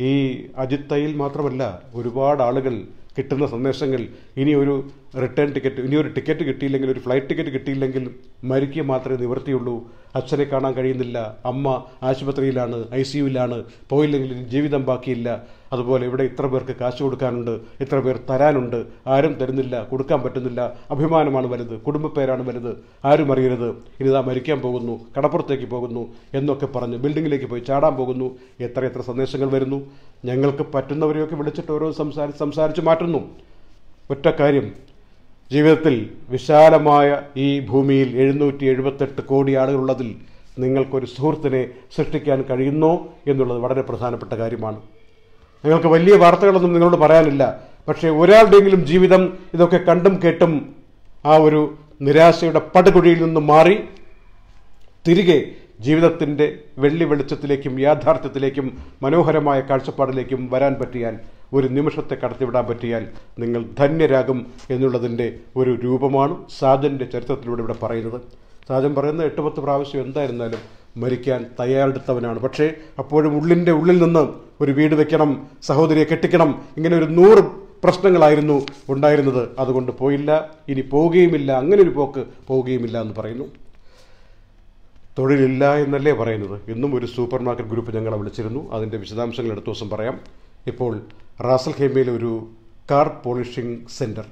ഈ അജിത്തയിൽ മാത്രമല്ല ഒരുപാട് ആളുകൾ കിട്ടുന്ന സന്ദേശങ്ങൾ ഇനി ഒരു റിട്ടേൺ ടിക്കറ്റ് ഇനി ഒരു ടിക്കറ്റ് കിട്ടിയില്ലെങ്കിൽ ഒരു ഫ്ലൈറ്റ് ടിക്കറ്റ് കിട്ടിയില്ലെങ്കിൽ മരിക്കുക മാത്രമേ നിവൃത്തിയുള്ളൂ. അച്ഛനെ കാണാൻ കഴിയുന്നില്ല. അമ്മ ആശുപത്രിയിലാണ് ഐ സിയുവിലാണ് പോയില്ലെങ്കിൽ ജീവിതം ബാക്കിയില്ല. അതുപോലെ ഇവിടെ ഇത്ര പേർക്ക് കാശ് കൊടുക്കാനുണ്ട് ഇത്ര പേർ തരാനുണ്ട്. ആരും തരുന്നില്ല കൊടുക്കാൻ പറ്റുന്നില്ല. അഭിമാനമാണ് വലുത് കുടുംബപ്പേരാണ് വലുത്. ആരും അറിയരുത്. ഇനി ഇനിതാ മരിക്കാൻ പോകുന്നു കടപ്പുറത്തേക്ക് പോകുന്നു എന്നൊക്കെ പറഞ്ഞ് ബിൽഡിങ്ങിലേക്ക് പോയി ചാടാൻ പോകുന്നു. എത്ര എത്ര സന്ദേശങ്ങൾ വരുന്നു. ഞങ്ങൾക്ക് പറ്റുന്നവരെയൊക്കെ വിളിച്ചിട്ട് ഓരോ സംസാരി സംസാരിച്ച് മാറ്റുന്നു. ഒറ്റ കാര്യം. ജീവിതത്തിൽ വിശാലമായ ഈ ഭൂമിയിൽ എഴുന്നൂറ്റി എഴുപത്തെട്ട് കോടി ആളുകളുള്ളതിൽ നിങ്ങൾക്കൊരു സുഹൃത്തിനെ സൃഷ്ടിക്കാൻ കഴിയുന്നോ എന്നുള്ളത് വളരെ പ്രധാനപ്പെട്ട കാര്യമാണ്. നിങ്ങൾക്ക് വലിയ വാർത്തകളൊന്നും നിങ്ങളോട് പറയാനില്ല. പക്ഷേ ഒരാളുടെയെങ്കിലും ജീവിതം ഇതൊക്കെ കണ്ടും കേട്ടും ആ ഒരു നിരാശയുടെ പടുകുഴിയിൽ നിന്ന് മാറി തിരികെ ജീവിതത്തിന്റെ വെള്ളി വെളിച്ചത്തിലേക്കും യാഥാർത്ഥ്യത്തിലേക്കും മനോഹരമായ കാഴ്ചപ്പാടിലേക്കും വരാൻ പറ്റിയാൽ ഒരു നിമിഷത്തെ കടത്തിവിടാൻ പറ്റിയാൽ നിങ്ങൾ ധന്യരാകും എന്നുള്ളതിന്റെ ഒരു രൂപമാണ് സാജന്റെ ചരിത്രത്തിലൂടെ ഇവിടെ പറയുന്നത്. സാജൻ പറയുന്ന എട്ട് പത്ത് പ്രാവശ്യം എന്തായിരുന്നാലും മരിക്കാൻ തയ്യാറെടുത്തവനാണ്. പക്ഷേ അപ്പോഴും ഉള്ളിന്റെ ഉള്ളിൽ നിന്ന് ഒരു വീട് വെക്കണം സഹോദരിയെ കെട്ടിക്കണം ഇങ്ങനെ ഒരു നൂറ് പ്രശ്നങ്ങളായിരുന്നു ഉണ്ടായിരുന്നത്. അതുകൊണ്ട് പോയില്ല ഇനി പോവുകയുമില്ല അങ്ങനെ ഒരു പോക്ക് പോവുകയുമില്ല എന്ന് പറയുന്നു. തൊഴിലില്ല എന്നല്ലേ പറയുന്നത്? ഇന്നും ഒരു സൂപ്പർ മാർക്കറ്റ് ഗ്രൂപ്പ് ഞങ്ങളെ വിളിച്ചിരുന്നു. അതിന്റെ വിശദാംശങ്ങൾ അടുത്ത ദിവസം പറയാം. ഇപ്പോൾ റാസൽ ഹേമയിലെ ഒരു കാർ പോളിഷിംഗ് സെന്റർ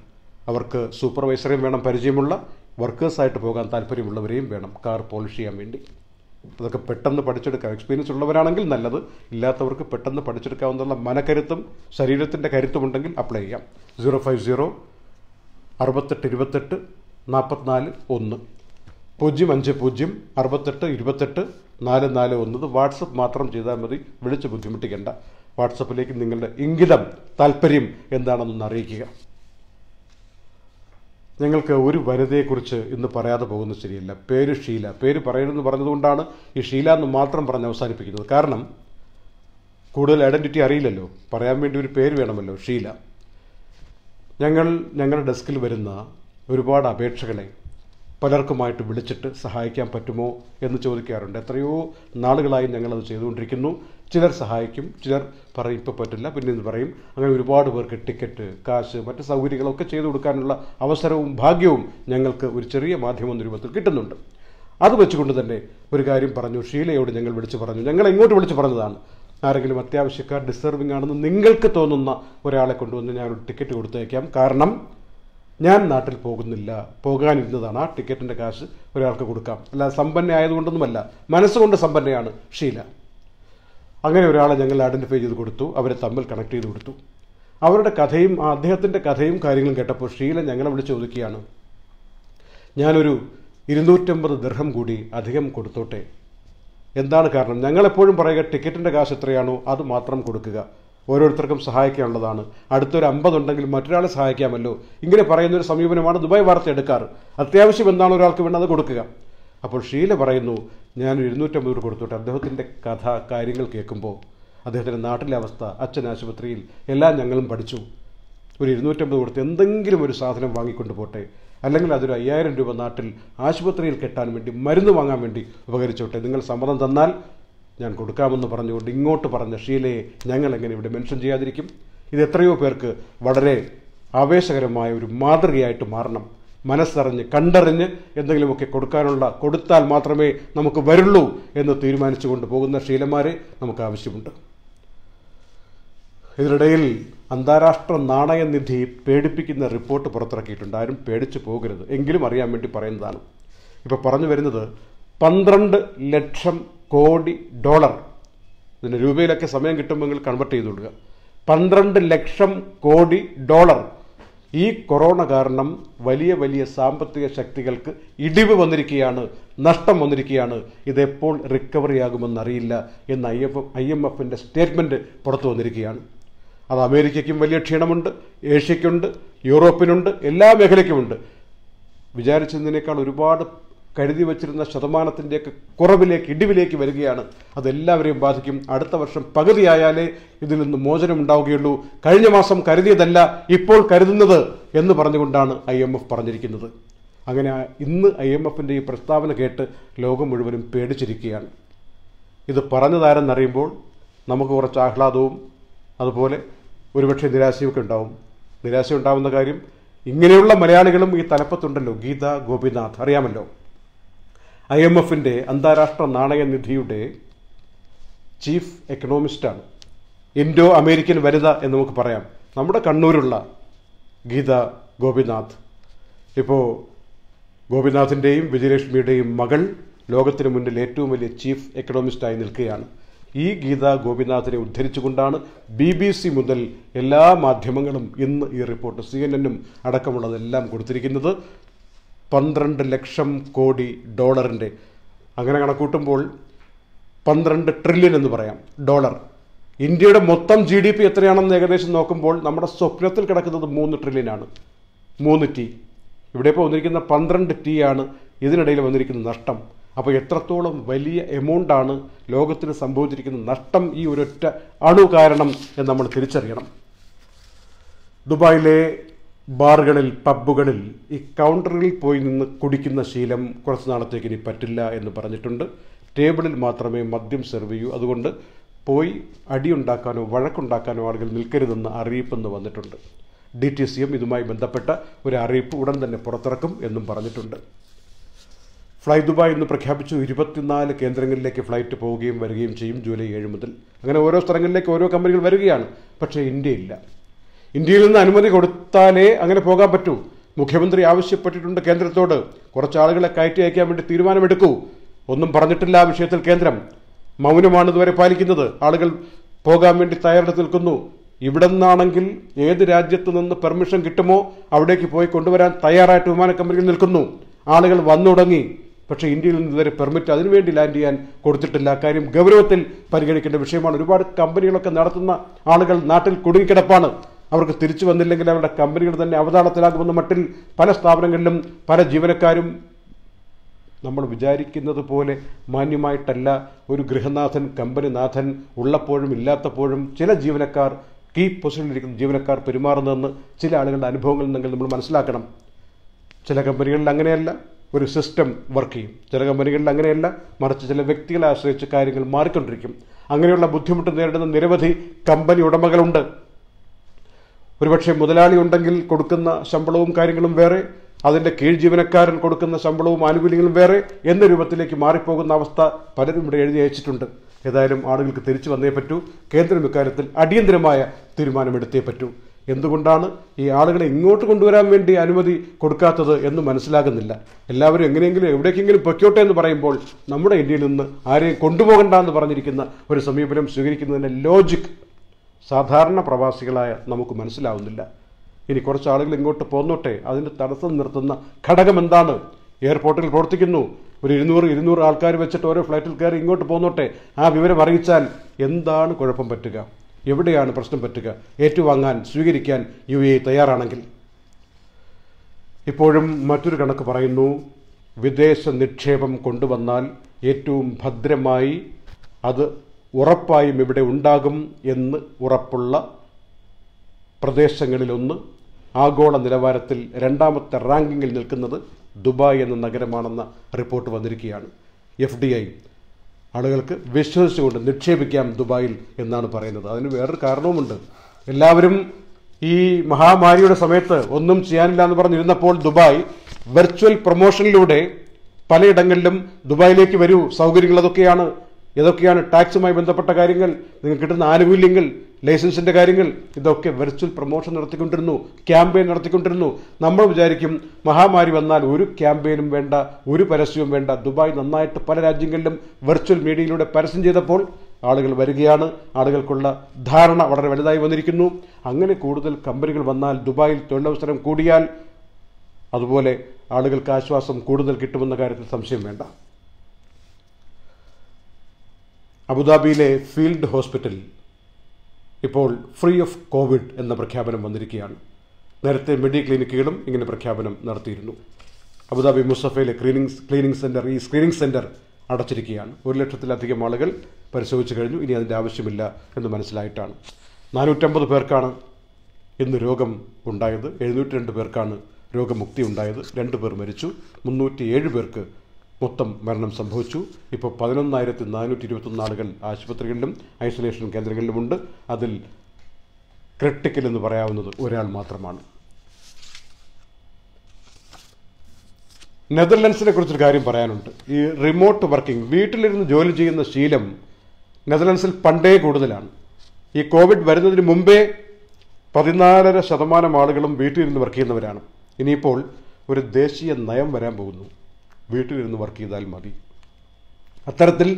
അവർക്ക് സൂപ്പർവൈസറെയും വേണം പരിചയമുള്ള വർക്കേഴ്സായിട്ട് പോകാൻ താല്പര്യമുള്ളവരെയും വേണം കാർ പോളിഷ് ചെയ്യാൻ വേണ്ടി. അതൊക്കെ പെട്ടെന്ന് പഠിച്ചെടുക്കാം. എക്സ്പീരിയൻസ് ഉള്ളവരാണെങ്കിൽ നല്ലത്. ഇല്ലാത്തവർക്ക് പെട്ടെന്ന് പഠിച്ചെടുക്കാവുന്ന മനക്കരുത്തും ശരീരത്തിന്റെ കരുത്തുമുണ്ടെങ്കിൽ അപ്ലൈ ചെയ്യാം. സീറോ ഫൈവ് സീറോ അറുപത്തെട്ട് ഇരുപത്തെട്ട് നാൽപ്പത്തിനാല് ഒന്ന്. പൂജ്യം അഞ്ച് പൂജ്യം അറുപത്തെട്ട് ഇരുപത്തെട്ട് നാല് നാല് ഒന്നത് വാട്സപ്പ് മാത്രം ചെയ്താൽ മതി. വിളിച്ച് ബുദ്ധിമുട്ടിക്കേണ്ട. വാട്സപ്പിലേക്ക് നിങ്ങളുടെ ഇംഗിതം താല്പര്യം എന്താണെന്നൊന്ന് അറിയിക്കുക. ഞങ്ങൾക്ക് ഒരു വനിതയെക്കുറിച്ച് ഇന്ന് പറയാതെ പോകുന്നത് ശരിയല്ല. പേര് ഷീല. പേര് പറയണമെന്ന് പറഞ്ഞതുകൊണ്ടാണ് ഈ ഷീല എന്ന് മാത്രം പറഞ്ഞ് അവസാനിപ്പിക്കുന്നത്. കാരണം കൂടുതൽ ഐഡന്റിറ്റി അറിയില്ലല്ലോ. പറയാൻ വേണ്ടി ഒരു പേര് വേണമല്ലോ ഷീല. ഞങ്ങൾ ഞങ്ങളുടെ ഡെസ്കിൽ വരുന്ന ഒരുപാട് അപേക്ഷകളെ പലർക്കുമായിട്ട് വിളിച്ചിട്ട് സഹായിക്കാൻ പറ്റുമോ എന്ന് ചോദിക്കാറുണ്ട്. എത്രയോ നാളുകളായി ഞങ്ങളത് ചെയ്തുകൊണ്ടിരിക്കുന്നു. ചിലർ സഹായിക്കും ചിലർ പറയും ഇപ്പോൾ പറ്റില്ല. പിന്നെ എന്ന് പറയും. അങ്ങനെ ഒരുപാട് പേർക്ക് ടിക്കറ്റ് കാശ് മറ്റ് സൗകര്യങ്ങളൊക്കെ ചെയ്തു കൊടുക്കാനുള്ള അവസരവും ഭാഗ്യവും ഞങ്ങൾക്ക് ഒരു ചെറിയ മാധ്യമം രൂപത്തിൽ കിട്ടുന്നുണ്ട്. അത് വെച്ചുകൊണ്ട് തന്നെ ഒരു കാര്യം പറഞ്ഞു. ഷീലയോട് ഞങ്ങൾ വിളിച്ചു പറഞ്ഞു. ഞങ്ങൾ ഇങ്ങോട്ട് വിളിച്ചു പറഞ്ഞതാണ്. ആരെങ്കിലും അത്യാവശ്യക്കാർ ഡിസർവിംഗ് ആണെന്ന് നിങ്ങൾക്ക് തോന്നുന്ന ഒരാളെ കൊണ്ടുവന്ന് ഞാനൊരു ടിക്കറ്റ് കൊടുത്തേക്കാം. കാരണം ഞാൻ നാട്ടിൽ പോകുന്നില്ല. പോകാനിരുന്നതാണ്. ആ ടിക്കറ്റിന്റെ കാശ് ഒരാൾക്ക് കൊടുക്കാം. അല്ല സമ്പന്ന ആയതുകൊണ്ടൊന്നുമല്ല മനസ്സുകൊണ്ട് സമ്പന്നയാണ് ഷീല. അങ്ങനെ ഒരാളെ ഞങ്ങൾ ഐഡന്റിഫൈ ചെയ്ത് കൊടുത്തു. അവരെ തമ്മിൽ കണക്ട് ചെയ്ത് കൊടുത്തു. അവരുടെ കഥയും അദ്ദേഹത്തിന്റെ കഥയും കാര്യങ്ങളും കേട്ടപ്പോൾ ഷീല ഞങ്ങളെ വിളിച്ച് ചോദിക്കുകയാണ്. ഞാനൊരു ഇരുന്നൂറ്റമ്പത് ദർഹം കൂടി അധികം കൊടുത്തോട്ടെ? എന്താണ് കാരണം? ഞങ്ങളെപ്പോഴും പറയുക ടിക്കറ്റിന്റെ കാശ് എത്രയാണോ അത് മാത്രം കൊടുക്കുക. ഓരോരുത്തർക്കും സഹായിക്കാനുള്ളതാണ്. അടുത്തൊരു അമ്പതുണ്ടെങ്കിൽ മറ്റൊരാളെ സഹായിക്കാമല്ലോ. ഇങ്ങനെ പറയുന്ന ഒരു സമീപനമാണ് ദുബായ് വാർത്ത എടുക്കാറ്. അത്യാവശ്യം എന്താണ് ഒരാൾക്ക് വേണ്ടത് കൊടുക്കുക. അപ്പോൾ ഷീല പറയുന്നു ഞാൻ ഇരുന്നൂറ്റമ്പത് രൂപ കൊടുത്തോട്ടെ. അദ്ദേഹത്തിന്റെ കഥ കാര്യങ്ങൾ കേൾക്കുമ്പോൾ അദ്ദേഹത്തിന്റെ നാട്ടിലെ അവസ്ഥ അച്ഛൻ ആശുപത്രിയിൽ എല്ലാം ഞങ്ങളും പഠിച്ചു. ഒരു ഇരുന്നൂറ്റമ്പത് കൊടുത്ത് എന്തെങ്കിലും ഒരു സാധനം വാങ്ങിക്കൊണ്ട് പോട്ടെ അല്ലെങ്കിൽ അതൊരു അയ്യായിരം രൂപ നാട്ടിൽ ആശുപത്രിയിൽ കെട്ടാൻ വേണ്ടി മരുന്ന് വാങ്ങാൻ വേണ്ടി ഉപകരിച്ചോട്ടെ. നിങ്ങൾ സമ്മതം തന്നാൽ ഞാൻ കൊടുക്കാമെന്ന് പറഞ്ഞുകൊണ്ട് ഇങ്ങോട്ട് പറഞ്ഞ ഷീലയെ ഞങ്ങൾ എങ്ങനെ ഇവിടെ മെൻഷൻ ചെയ്യാതിരിക്കും? ഇത് എത്രയോ പേർക്ക് വളരെ ആവേശകരമായ ഒരു മാതൃകയായിട്ട് മാറണം. മനസ്സറിഞ്ഞ് കണ്ടറിഞ്ഞ് എന്തെങ്കിലുമൊക്കെ കൊടുക്കാനുള്ള കൊടുത്താൽ മാത്രമേ നമുക്ക് വരുള്ളൂ എന്ന് തീരുമാനിച്ചു കൊണ്ട് പോകുന്ന ശീലന്മാരെ നമുക്ക് ആവശ്യമുണ്ട്. ഇതിനിടയിൽ അന്താരാഷ്ട്ര നാണയനിധി പേടിപ്പിക്കുന്ന റിപ്പോർട്ട് പുറത്തിറക്കിയിട്ടുണ്ട്. ആരും പേടിച്ചു പോകരുത്. എങ്കിലും അറിയാൻ വേണ്ടി പറയുന്നതാണ്. ഇപ്പോൾ പറഞ്ഞു വരുന്നത് പന്ത്രണ്ട് ലക്ഷം കോടി ഡോളർ. ഇതിന്റെ രൂപയിലൊക്കെ സമയം കിട്ടുമ്പോൾ കൺവെർട്ട് ചെയ്ത് കൊടുക്കുക. പന്ത്രണ്ട് ലക്ഷം കോടി ഡോളർ. ഈ കൊറോണ കാരണം വലിയ വലിയ സാമ്പത്തിക ശക്തികൾക്ക് ഇടിവ് വന്നിരിക്കുകയാണ് നഷ്ടം വന്നിരിക്കുകയാണ്. ഇതെപ്പോൾ റിക്കവറി ആകുമെന്നറിയില്ല എന്ന് ഐ എഫ് ഐ എം എഫിന്റെ സ്റ്റേറ്റ്മെന്റ് പുറത്തു വന്നിരിക്കുകയാണ്. അത് അമേരിക്കയ്ക്കും വലിയ ക്ഷീണമുണ്ട് ഏഷ്യയ്ക്കുണ്ട് യൂറോപ്പിനുണ്ട് എല്ലാ മേഖലയ്ക്കുമുണ്ട്. വിചാരിച്ചതിനേക്കാൾ ഒരുപാട് കരുതി വച്ചിരുന്ന ശതമാനത്തിന്റെയൊക്കെ കുറവിലേക്ക് ഇടിവിലേക്ക് വരികയാണ്. അതെല്ലാവരെയും ബാധിക്കും. അടുത്ത വർഷം പകുതിയായാലേ ഇതിൽ നിന്ന് മോചനം ഉണ്ടാവുകയുള്ളൂ. കഴിഞ്ഞ മാസം കരുതിയതല്ല ഇപ്പോൾ കരുതുന്നത് എന്ന് പറഞ്ഞുകൊണ്ടാണ് ഐ എം എഫ് പറഞ്ഞിരിക്കുന്നത്. അങ്ങനെ ഇന്ന് ഐ എം എഫിന്റെ ഈ പ്രസ്താവന കേട്ട് ലോകം മുഴുവനും പേടിച്ചിരിക്കുകയാണ്. ഇത് പറഞ്ഞതാരെന്നറിയുമ്പോൾ നമുക്ക് കുറച്ച് ആഹ്ലാദവും അതുപോലെ ഒരുപക്ഷെ നിരാശയൊക്കെ ഉണ്ടാവും. നിരാശ ഉണ്ടാവുന്ന കാര്യം ഇങ്ങനെയുള്ള മലയാളികളും ഈ തലപ്പത്തുണ്ടല്ലോ. ഗീത ഗോപിനാഥ് അറിയാമല്ലോ? ഐ എം എഫിന്റെ അന്താരാഷ്ട്ര നാണയനിധിയുടെ ചീഫ് എക്കണോമിസ്റ്റാണ്. ഇൻഡോ അമേരിക്കൻ വനിത എന്ന് നമുക്ക് പറയാം. നമ്മുടെ കണ്ണൂരുള്ള ഗീത ഗോപിനാഥ്. ഇപ്പോൾ ഗോപിനാഥിന്റെയും വിജയലക്ഷ്മിയുടെയും മകൾ ലോകത്തിന് മുന്നിൽ ഏറ്റവും വലിയ ചീഫ് എക്കണോമിസ്റ്റായി നിൽക്കുകയാണ്. ഈ ഗീത ഗോപിനാഥിനെ ഉദ്ധരിച്ചുകൊണ്ടാണ് ബി ബി സി മുതൽ എല്ലാ മാധ്യമങ്ങളും ഇന്ന് ഈ റിപ്പോർട്ട് സി എൻ എന്നും അടക്കമുള്ളതെല്ലാം കൊടുത്തിരിക്കുന്നത്. പന്ത്രണ്ട് ലക്ഷം കോടി ഡോളറിന്റെ അങ്ങനെ കണക്കൂട്ടുമ്പോൾ പന്ത്രണ്ട് ട്രില്യൺ എന്ന് പറയാം ഡോളർ. ഇന്ത്യയുടെ മൊത്തം ജി ഡി പി എത്രയാണെന്ന് ഏകദേശം നോക്കുമ്പോൾ നമ്മുടെ സ്വപ്നത്തിൽ കിടക്കുന്നത് മൂന്ന് ട്രില്യനാണ് മൂന്ന് ടി ഇവിടെ ഇപ്പോൾ വന്നിരിക്കുന്ന പന്ത്രണ്ട് ടി ആണ് ഇതിനിടയിൽ വന്നിരിക്കുന്ന നഷ്ടം. അപ്പോൾ എത്രത്തോളം വലിയ എമൗണ്ടാണ് ലോകത്തിന് സംഭവിച്ചിരിക്കുന്ന നഷ്ടം ഈ ഒരൊറ്റ അണു കാരണം എന്ന് നമ്മൾ തിരിച്ചറിയണം. ദുബായിലെ ബാറുകളിൽ പബ്ബുകളിൽ ഈ കൗണ്ടറിൽ പോയി നിന്ന് കുടിക്കുന്ന ശീലം കുറച്ച് നാളത്തേക്ക് ഇനി പറ്റില്ല എന്ന് പറഞ്ഞിട്ടുണ്ട്. ടേബിളിൽ മാത്രമേ മദ്യം സെർവ് ചെയ്യൂ. അതുകൊണ്ട് പോയി അടിയുണ്ടാക്കാനോ വഴക്കുണ്ടാക്കാനോ ആളുകൾ നിൽക്കരുതെന്ന് അറിയിപ്പെന്ന് വന്നിട്ടുണ്ട്. ഡി ടി സി എം ഇതുമായി ബന്ധപ്പെട്ട ഒരു അറിയിപ്പ് ഉടൻ തന്നെ പുറത്തിറക്കും എന്നും പറഞ്ഞിട്ടുണ്ട്. ഫ്ലൈ ദുബായ് എന്ന് പ്രഖ്യാപിച്ചു. ഇരുപത്തിനാല് കേന്ദ്രങ്ങളിലേക്ക് ഫ്ലൈറ്റ് പോവുകയും വരികയും ചെയ്യും ജൂലൈ ഏഴ് മുതൽ. അങ്ങനെ ഓരോ സ്ഥലങ്ങളിലേക്ക് ഓരോ കമ്പനികൾ വരികയാണ്. പക്ഷേ ഇന്ത്യയില്ല ഇന്ത്യയിൽ നിന്ന് അനുമതി കൊടുത്താലേ അങ്ങനെ പോകാൻ പറ്റൂ. മുഖ്യമന്ത്രി ആവശ്യപ്പെട്ടിട്ടുണ്ട് കേന്ദ്രത്തോട്. കുറച്ച് ആളുകളെ കയറ്റി അയക്കാൻ വേണ്ടി തീരുമാനമെടുക്കൂ. ഒന്നും പറഞ്ഞിട്ടില്ല ആ വിഷയത്തിൽ കേന്ദ്രം. മൗനമാണ് ഇതുവരെ പാലിക്കുന്നത്. ആളുകൾ പോകാൻ വേണ്ടി തയ്യാറെടുത്ത് നിൽക്കുന്നു. ഇവിടെ നിന്നാണെങ്കിൽ ഏത് രാജ്യത്ത് നിന്ന് പെർമിഷൻ കിട്ടുമോ അവിടേക്ക് പോയി കൊണ്ടുവരാൻ തയ്യാറായിട്ട് വിമാന കമ്പനികൾ നിൽക്കുന്നു. ആളുകൾ വന്നു തുടങ്ങി പക്ഷേ ഇന്ത്യയിൽ നിന്ന് ഇതുവരെ പെർമിറ്റ് അതിനുവേണ്ടി ലാൻഡ് ചെയ്യാൻ കൊടുത്തിട്ടില്ല. കാര്യം ഗൗരവത്തിൽ പരിഗണിക്കേണ്ട വിഷയമാണ്. ഒരുപാട് കമ്പനികളൊക്കെ നടത്തുന്ന ആളുകൾ നാട്ടിൽ കുടുങ്ങിക്കിടപ്പാണ്. അവർക്ക് തിരിച്ചു വന്നില്ലെങ്കിൽ അവരുടെ കമ്പനികൾ തന്നെ അവതാളത്തിലാകുമെന്ന മട്ടിൽ പല സ്ഥാപനങ്ങളിലും പല ജീവനക്കാരും നമ്മൾ വിചാരിക്കുന്നത് പോലെ മാന്യമായിട്ടല്ല. ഒരു ഗൃഹനാഥൻ കമ്പനിനാഥൻ ഉള്ളപ്പോഴും ഇല്ലാത്തപ്പോഴും ചില ജീവനക്കാർ കീ പൊസിഷനിലിരിക്കുന്ന ജീവനക്കാർ പെരുമാറുന്നതെന്ന് ചില ആളുകളുടെ അനുഭവങ്ങളിൽ നിന്നെങ്കിൽ നമ്മൾ മനസ്സിലാക്കണം. ചില കമ്പനികളിൽ അങ്ങനെയല്ല. ഒരു സിസ്റ്റം വർക്ക് ചെയ്യും. ചില കമ്പനികളിൽ അങ്ങനെയല്ല. മറിച്ച് ചില വ്യക്തികളെ ആശ്രയിച്ച് കാര്യങ്ങൾ മാറിക്കൊണ്ടിരിക്കും. അങ്ങനെയുള്ള ബുദ്ധിമുട്ട് നേരിടുന്ന നിരവധി കമ്പനി ഉടമകളുണ്ട്. ഒരുപക്ഷെ മുതലാളി ഉണ്ടെങ്കിൽ കൊടുക്കുന്ന ശമ്പളവും കാര്യങ്ങളും വേറെ അതിന്റെ കീഴ് ജീവനക്കാരൻ കൊടുക്കുന്ന ശമ്പളവും ആനുകൂല്യങ്ങളും വേറെ എന്ന രൂപത്തിലേക്ക് മാറിപ്പോകുന്ന അവസ്ഥ പലരും ഇവിടെ എഴുതി അയച്ചിട്ടുണ്ട്. ഏതായാലും ആളുകൾക്ക് തിരിച്ചു വന്നേ പറ്റൂ കേന്ദ്രം ഇക്കാര്യത്തിൽ അടിയന്തരമായ തീരുമാനമെടുത്തേ പറ്റൂ. എന്തുകൊണ്ടാണ് ഈ ആളുകളെ ഇങ്ങോട്ട് കൊണ്ടുവരാൻ വേണ്ടി അനുമതി കൊടുക്കാത്തത് എന്ന് മനസ്സിലാകുന്നില്ല. എല്ലാവരും എങ്ങനെയെങ്കിലും എവിടേക്കെങ്കിലും പൊയ്ക്കോട്ടെ എന്ന് പറയുമ്പോൾ നമ്മുടെ ഇന്ത്യയിൽ നിന്ന് ആരെയും കൊണ്ടുപോകണ്ട എന്ന് പറഞ്ഞിരിക്കുന്ന ഒരു സമീപനം സ്വീകരിക്കുന്നതിന്റെ ലോജിക് സാധാരണ പ്രവാസികളായ നമുക്ക് മനസ്സിലാവുന്നില്ല. ഇനി കുറച്ച് ആളുകൾ ഇങ്ങോട്ട് പോന്നോട്ടെ. അതിന് തടസ്സം നിർത്തുന്ന ഘടകം എന്താണ്? എയർപോർട്ടിൽ പ്രവർത്തിക്കുന്നു. ഒരു ഇരുന്നൂറ് ഇരുന്നൂറ് ആൾക്കാർ വെച്ചിട്ട് ഓരോ ഫ്ലൈറ്റിൽ കയറി ഇങ്ങോട്ട് പോന്നോട്ടെ. ആ വിവരം അറിയിച്ചാൽ എന്താണ് കുഴപ്പം പറ്റുക? എവിടെയാണ് പ്രശ്നം പറ്റുക? ഏറ്റുവാങ്ങാൻ സ്വീകരിക്കാൻ യു എ തയ്യാറാണെങ്കിൽ. ഇപ്പോഴും മറ്റൊരു കണക്ക് പറയുന്നു. വിദേശ നിക്ഷേപം കൊണ്ടുവന്നാൽ ഏറ്റവും ഭദ്രമായി അത് ഉറപ്പായും ഇവിടെ ഉണ്ടാകും എന്ന് ഉറപ്പുള്ള പ്രദേശങ്ങളിലൊന്ന് ആഗോള നിലവാരത്തിൽ രണ്ടാമത്തെ റാങ്കിങ്ങിൽ നിൽക്കുന്നത് ദുബായ് എന്ന നഗരമാണെന്ന റിപ്പോർട്ട് വന്നിരിക്കുകയാണ്. F D I. ആളുകൾക്ക് വിശ്വസിച്ചുകൊണ്ട് നിക്ഷേപിക്കാം ദുബായിൽ എന്നാണ് പറയുന്നത്. അതിന് വേറൊരു കാരണവുമുണ്ട്. എല്ലാവരും ഈ മഹാമാരിയുടെ സമയത്ത് ഒന്നും ചെയ്യാനില്ല എന്ന് പറഞ്ഞിരുന്നപ്പോൾ ദുബായ് വെർച്വൽ പ്രൊമോഷനിലൂടെ പലയിടങ്ങളിലും ദുബായിലേക്ക് വരൂ സൗകര്യങ്ങൾ അതൊക്കെയാണ് ഇതൊക്കെയാണ് ടാക്സുമായി ബന്ധപ്പെട്ട കാര്യങ്ങൾ. നിങ്ങൾക്ക് കിട്ടുന്ന ആനുകൂല്യങ്ങൾ ലൈസൻസിന്റെ കാര്യങ്ങൾ ഇതൊക്കെ വെർച്വൽ പ്രൊമോഷൻ നടത്തിക്കൊണ്ടിരുന്നു ക്യാമ്പയിൻ നടത്തിക്കൊണ്ടിരുന്നു. നമ്മൾ വിചാരിക്കും മഹാമാരി വന്നാൽ ഒരു ക്യാമ്പയിനും വേണ്ട ഒരു പരസ്യവും വേണ്ട. ദുബായ് നന്നായിട്ട് പല രാജ്യങ്ങളിലും വെർച്വൽ മീഡിയയിലൂടെ പരസ്യം ചെയ്തപ്പോൾ ആളുകൾ വരികയാണ്. ആളുകൾക്കുള്ള ധാരണ വളരെ വലുതായി വന്നിരിക്കുന്നു. അങ്ങനെ കൂടുതൽ കമ്പനികൾ വന്നാൽ ദുബായിൽ തൊഴിലവസരം കൂടിയാൽ അതുപോലെ ആളുകൾക്ക് ആശ്വാസം കൂടുതൽ കിട്ടുമെന്ന കാര്യത്തിൽ സംശയം വേണ്ട. അബുദാബിയിലെ ഫീൽഡ് ഹോസ്പിറ്റൽ ഇപ്പോൾ ഫ്രീ ഓഫ് കോവിഡ് എന്ന പ്രഖ്യാപനം വന്നിരിക്കുകയാണ്. നേരത്തെ മെഡി ക്ലിനിക്കുകളും ഇങ്ങനെ പ്രഖ്യാപനം നടത്തിയിരുന്നു. അബുദാബി മുസഫയിലെ ക്ലീനിങ് ക്ലീനിങ് സെന്റർ ഈ സ്ക്രീനിങ് സെന്റർ അടച്ചിരിക്കുകയാണ്. ഒരു ലക്ഷത്തിലധികം ആളുകൾ പരിശോധിച്ച് കഴിഞ്ഞു. ഇനി അതിന്റെ ആവശ്യമില്ല എന്ന് മനസ്സിലായിട്ടാണ്. നാനൂറ്റമ്പത് പേർക്കാണ് ഇന്ന് രോഗം ഉണ്ടായത്. എഴുന്നൂറ്റി രണ്ട് പേർക്കാണ് രോഗമുക്തി ഉണ്ടായത്. രണ്ട് പേർ മരിച്ചു. മുന്നൂറ്റി ഏഴ് പേർക്ക് മൊത്തം മരണം സംഭവിച്ചു. ഇപ്പോൾ പതിനൊന്നായിരത്തി നാനൂറ്റി ഇരുപത്തൊന്ന് ആളുകൾ ആശുപത്രികളിലും ഐസൊലേഷൻ കേന്ദ്രങ്ങളിലുമുണ്ട്. അതിൽ ക്രിട്ടിക്കൽ എന്ന് പറയാവുന്നത് ഒരാൾ മാത്രമാണ്. നെതർലൻഡ്സിനെ കുറിച്ചൊരു കാര്യം പറയാനുണ്ട്. ഈ റിമോട്ട് വർക്കിംഗ് വീട്ടിലിരുന്ന് ജോലി ചെയ്യുന്ന ശീലം നെതർലൻഡ്സിൽ പണ്ടേ കൂടുതലാണ്. ഈ കോവിഡ് വരുന്നതിന് മുമ്പേ പതിനാലര ശതമാനം ആളുകളും വീട്ടിലിരുന്ന് വർക്ക് ചെയ്യുന്നവരാണ്. ഇനിയിപ്പോൾ ഒരു ദേശീയ നയം വരാൻ പോകുന്നു. വീട്ടിലിരുന്ന് വർക്ക് ചെയ്താൽ മതി. അത്തരത്തിൽ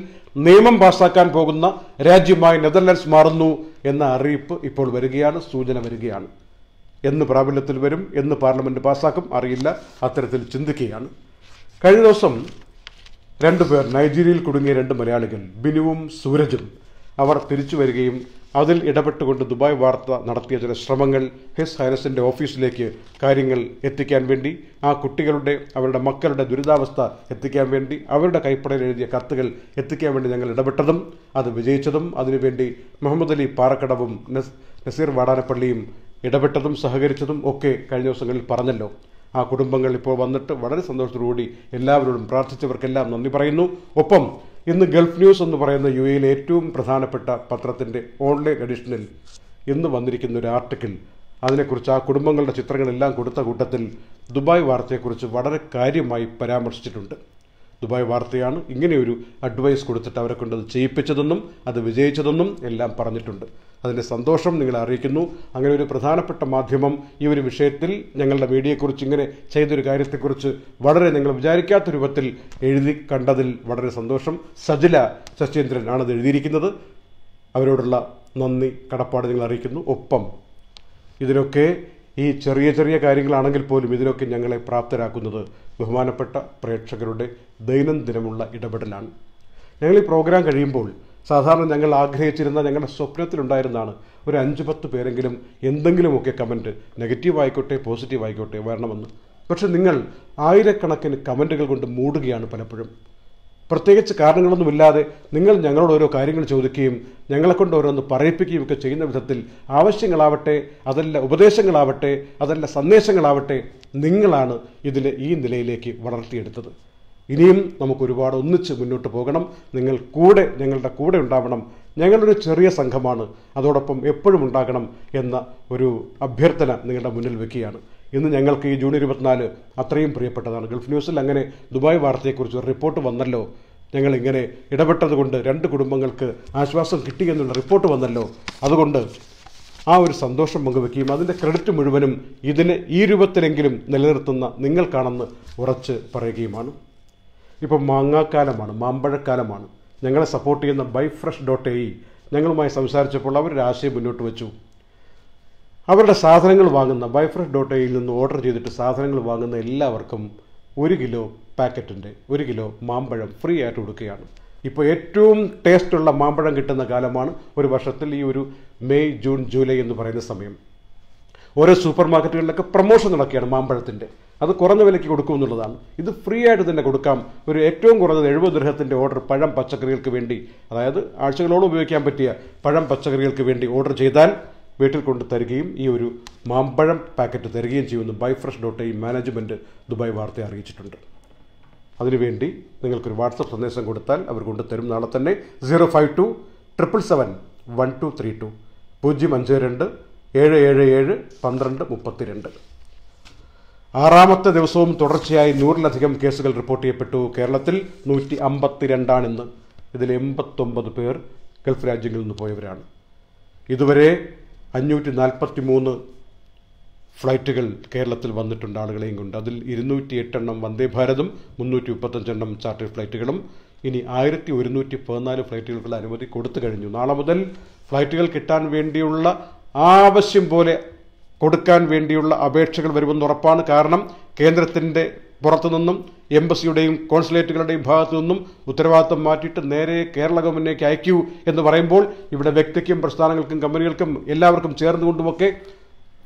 നിയമം പാസാക്കാൻ പോകുന്ന രാജ്യമായി നെതർലാൻഡ്സ് മാറുന്നു എന്ന അറിയിപ്പ് ഇപ്പോൾ വരികയാണ് സൂചന വരികയാണ്. എന്ന് പ്രാബല്യത്തിൽ വരും എന്ന് പാർലമെന്റ് പാസ്സാക്കും അറിയില്ല അത്തരത്തിൽ ചിന്തിക്കുകയാണ്. കഴിഞ്ഞ ദിവസം രണ്ടുപേർ നൈജീരിയയിൽ കുടുങ്ങിയ രണ്ട് മലയാളികൾ ബിനുവും സൂരജും അവർ തിരിച്ചു വരികയും അതിൽ ഇടപെട്ടുകൊണ്ട് ദുബായ് വാർത്ത നടത്തിയ ചില ശ്രമങ്ങൾ ഹിസ് ഹൈനസിന്റെ ഓഫീസിലേക്ക് കാര്യങ്ങൾ എത്തിക്കാൻ വേണ്ടി ആ കുട്ടികളുടെ അവരുടെ മക്കളുടെ ദുരിതാവസ്ഥ എത്തിക്കാൻ വേണ്ടി അവരുടെ കൈപ്പടയിൽ എഴുതിയ കത്തുകൾ എത്തിക്കാൻ വേണ്ടി ഞങ്ങൾ ഇടപെട്ടതും അത് വിജയിച്ചതും അതിനുവേണ്ടി മുഹമ്മദ് അലി പാറക്കടവും നസീർ വാടാനപ്പള്ളിയും ഇടപെട്ടതും സഹകരിച്ചതും ഒക്കെ കഴിഞ്ഞ ദിവസങ്ങളിൽ പറഞ്ഞല്ലോ. ആ കുടുംബങ്ങൾ ഇപ്പോൾ വന്നിട്ട് വളരെ സന്തോഷത്തോടുകൂടി എല്ലാവരോടും പ്രാർത്ഥിച്ചവർക്കെല്ലാം നന്ദി പറയുന്നു. ഒപ്പം ഇന്ന് ഗൾഫ് ന്യൂസ് എന്ന് പറയുന്ന യു എയിലെ ഏറ്റവും പ്രധാനപ്പെട്ട പത്രത്തിന്റെ ഓൺലൈൻ എഡിഷനിൽ ഇന്ന് വന്നിരിക്കുന്ന ഒരു ആർട്ടിക്കിൾ. അതിനെക്കുറിച്ച് ആ കുടുംബങ്ങളുടെ ചിത്രങ്ങളെല്ലാം കൊടുത്ത കൂട്ടത്തിൽ ദുബായ് വാർത്തയെക്കുറിച്ച് വളരെ കാര്യമായി പരാമർശിച്ചിട്ടുണ്ട്. ദുബായ് വാർത്തയാണ് ഇങ്ങനെയൊരു അഡ്വൈസ് കൊടുത്തിട്ട് അവരെ കൊണ്ട് അത് ചെയ്യിപ്പിച്ചതെന്നും അത് വിജയിച്ചതെന്നും എല്ലാം പറഞ്ഞിട്ടുണ്ട്. അതിന്റെ സന്തോഷം നിങ്ങളെ അറിയിക്കുന്നു. അങ്ങനെ ഒരു പ്രധാനപ്പെട്ട മാധ്യമം ഈ ഒരു വിഷയത്തിൽ ഞങ്ങളുടെ മീഡിയയെക്കുറിച്ച് ഇങ്ങനെ ചെയ്തൊരു കാര്യത്തെക്കുറിച്ച് വളരെ നിങ്ങൾ വിചാരിക്കാത്ത രൂപത്തിൽ എഴുതി കണ്ടതിൽ വളരെ സന്തോഷം. സജില ശശീന്ദ്രൻ ആണത് എഴുതിയിരിക്കുന്നത്. അവരോടുള്ള നന്ദി കടപ്പാട് നിങ്ങൾ അറിയിക്കുന്നു. ഒപ്പം ഇതിനൊക്കെ ഈ ചെറിയ ചെറിയ കാര്യങ്ങളാണെങ്കിൽ പോലും ഇതിനൊക്കെ ഞങ്ങളെ പ്രാപ്തരാക്കുന്നത് ബഹുമാനപ്പെട്ട പ്രേക്ഷകരുടെ ദൈനംദിനമുള്ള ഇടപെടലാണ്. ഞങ്ങൾ ഈ പ്രോഗ്രാം കഴിയുമ്പോൾ സാധാരണ ഞങ്ങൾ ആഗ്രഹിച്ചിരുന്ന ഞങ്ങളുടെ സ്വപ്നത്തിലുണ്ടായിരുന്നതാണ് ഒരു അഞ്ച് പത്ത് പേരെങ്കിലും എന്തെങ്കിലുമൊക്കെ കമന്റ് നെഗറ്റീവ് ആയിക്കോട്ടെ പോസിറ്റീവ് ആയിക്കോട്ടെ വരണമെന്ന്. പക്ഷെ നിങ്ങൾ ആയിരക്കണക്കിന് കമന്റുകൾ കൊണ്ട് മൂടുകയാണ് പലപ്പോഴും. പ്രത്യേകിച്ച് കാരണങ്ങളൊന്നുമില്ലാതെ നിങ്ങൾ ഞങ്ങളോട് ഓരോ കാര്യങ്ങൾ ചോദിക്കുകയും ഞങ്ങളെക്കൊണ്ട് ഓരോന്ന് പറയിപ്പിക്കുകയും ഒക്കെ ചെയ്യുന്ന വിധത്തിൽ ആവശ്യങ്ങളാവട്ടെ അതല്ല ഉപദേശങ്ങളാവട്ടെ അതല്ല സന്ദേശങ്ങളാവട്ടെ നിങ്ങളാണ് ഇതിനെ ഈ നിലയിലേക്ക് വളർത്തിയെടുത്തത്. ഇനിയും നമുക്ക് ഒരുപാട് ഒന്നിച്ച് മുന്നോട്ട് പോകണം. നിങ്ങൾ കൂടെ ഞങ്ങളുടെ കൂടെ ഉണ്ടാവണം. ഞങ്ങളൊരു ചെറിയ സംഘമാണ്. അതോടൊപ്പം എപ്പോഴും ഉണ്ടാകണം എന്ന ഒരു അഭ്യർത്ഥന നിങ്ങളുടെ മുന്നിൽ വെക്കുകയാണ്. ഇന്ന് ഞങ്ങൾക്ക് ഈ ജൂൺ ഇരുപത്തിനാല് അത്രയും പ്രിയപ്പെട്ടതാണ്. ഗൾഫ് ന്യൂസിൽ അങ്ങനെ ദുബായ് വാർത്തയെക്കുറിച്ച് ഒരു റിപ്പോർട്ട് വന്നല്ലോ. ഞങ്ങൾ ഇങ്ങനെ ഇടപെട്ടത് കൊണ്ട് രണ്ട് കുടുംബങ്ങൾക്ക് ആശ്വാസം കിട്ടി എന്നുള്ള റിപ്പോർട്ട് വന്നല്ലോ. അതുകൊണ്ട് ആ ഒരു സന്തോഷം പങ്കുവെക്കുകയും അതിന്റെ ക്രെഡിറ്റ് മുഴുവനും ഇതിന് ഈ രൂപത്തിലെങ്കിലും നിലനിർത്തുന്ന നിങ്ങൾക്കാണെന്ന് ഉറച്ച് പറയുകയുമാണ്. ഇപ്പം മാങ്ങാക്കാലമാണ് മാമ്പഴക്കാലമാണ്. ഞങ്ങളെ സപ്പോർട്ട് ചെയ്യുന്ന ബൈ ഫ്രഷ് ഡോട്ട് എ ഞങ്ങളുമായി സംസാരിച്ചപ്പോൾ അവരൊരാശയം മുന്നോട്ട് വെച്ചു. അവരുടെ സാധനങ്ങൾ വാങ്ങുന്ന ബൈഫ്രഷ് ഡോട്ട് എയിൽ നിന്ന് ഓർഡർ ചെയ്തിട്ട് സാധനങ്ങൾ വാങ്ങുന്ന എല്ലാവർക്കും ഒരു കിലോ പാക്കറ്റിന്റെ ഒരു കിലോ മാമ്പഴം ഫ്രീ ആയിട്ട് കൊടുക്കുകയാണ്. ഇപ്പോൾ ഏറ്റവും ടേസ്റ്റുള്ള മാമ്പഴം കിട്ടുന്ന കാലമാണ് ഒരു വർഷത്തിൽ ഈ ഒരു മെയ് ജൂൺ ജൂലൈ എന്ന് പറയുന്ന സമയം. ഓരോ സൂപ്പർ മാർക്കറ്റുകളിലൊക്കെ പ്രൊമോഷൻ നടക്കുകയാണ് മാമ്പഴത്തിന്റെ അത് കുറഞ്ഞ വിലയ്ക്ക് കൊടുക്കും എന്നുള്ളതാണ്. ഇത് ഫ്രീ ആയിട്ട് തന്നെ കൊടുക്കാം. ഒരു ഏറ്റവും കുറഞ്ഞത് എഴുപത് ദൃഹത്തിന്റെ ഓർഡർ പഴം പച്ചക്കറികൾക്ക് വേണ്ടി അതായത് ആഴ്ചകളോളം ഉപയോഗിക്കാൻ പറ്റിയ പഴം പച്ചക്കറികൾക്ക് വേണ്ടി ഓർഡർ ചെയ്താൽ വീട്ടിൽ കൊണ്ട് തരികയും ഈ ഒരു മാമ്പഴം പാക്കറ്റ് തരികയും ചെയ്യുമെന്ന് buy fresh dot e management Dubai വാർത്ത അറിയിച്ചിട്ടുണ്ട്. അതിനുവേണ്ടി നിങ്ങൾക്കൊരു വാട്സപ്പ് സന്ദേശം കൊടുത്താൽ അവർ കൊണ്ടുതരും നാളെ തന്നെ zero five two triple seven one two three two പൂജ്യം അഞ്ച് രണ്ട് ഏഴ് ഏഴ് ഏഴ് പന്ത്രണ്ട് മുപ്പത്തിരണ്ട്. ആറാമത്തെ ദിവസവും തുടർച്ചയായി നൂറിലധികം കേസുകൾ റിപ്പോർട്ട് ചെയ്യപ്പെട്ടു. കേരളത്തിൽ നൂറ്റി അമ്പത്തിരണ്ടാണിന്ന്. ഇതിൽ എൺപത്തൊമ്പത് പേർ ഗൾഫ് രാജ്യങ്ങളിൽ നിന്ന് പോയവരാണ്. ഇതുവരെ അഞ്ഞൂറ്റി നാൽപ്പത്തി മൂന്ന് ഫ്ലൈറ്റുകൾ കേരളത്തിൽ വന്നിട്ടുണ്ട് ആളുകളെയും കൊണ്ട്. അതിൽ ഇരുന്നൂറ്റി എട്ടെണ്ണം വന്ദേ ഭാരതും മുന്നൂറ്റി മുപ്പത്തഞ്ചെണ്ണം ചാർട്ടർ ഫ്ലൈറ്റുകളും. ഇനി ആയിരത്തി ഒരുന്നൂറ്റി പതിനാല് ഫ്ലൈറ്റുകൾക്കുള്ള അനുമതി കൊടുത്തു കഴിഞ്ഞു. നാളെ മുതൽ ഫ്ലൈറ്റുകൾ കിട്ടാൻ വേണ്ടിയുള്ള ആവശ്യം പോലെ കൊടുക്കാൻ വേണ്ടിയുള്ള അപേക്ഷകൾ വരുമെന്ന് ഉറപ്പാണ്. കാരണം കേന്ദ്രത്തിന്റെ പുറത്തുനിന്നും എംബസിയുടെയും കോൺസുലേറ്റുകളുടെയും ഭാഗത്തു നിന്നും ഉത്തരവാദിത്തം മാറ്റിയിട്ട് നേരെ കേരള ഗവൺമെന്റിലേക്ക് അയക്കൂ എന്ന് പറയുമ്പോൾ ഇവിടെ വ്യക്തിക്കും പ്രസ്ഥാനങ്ങൾക്കും കമ്പനികൾക്കും എല്ലാവർക്കും ചേർന്നുകൊണ്ടുമൊക്കെ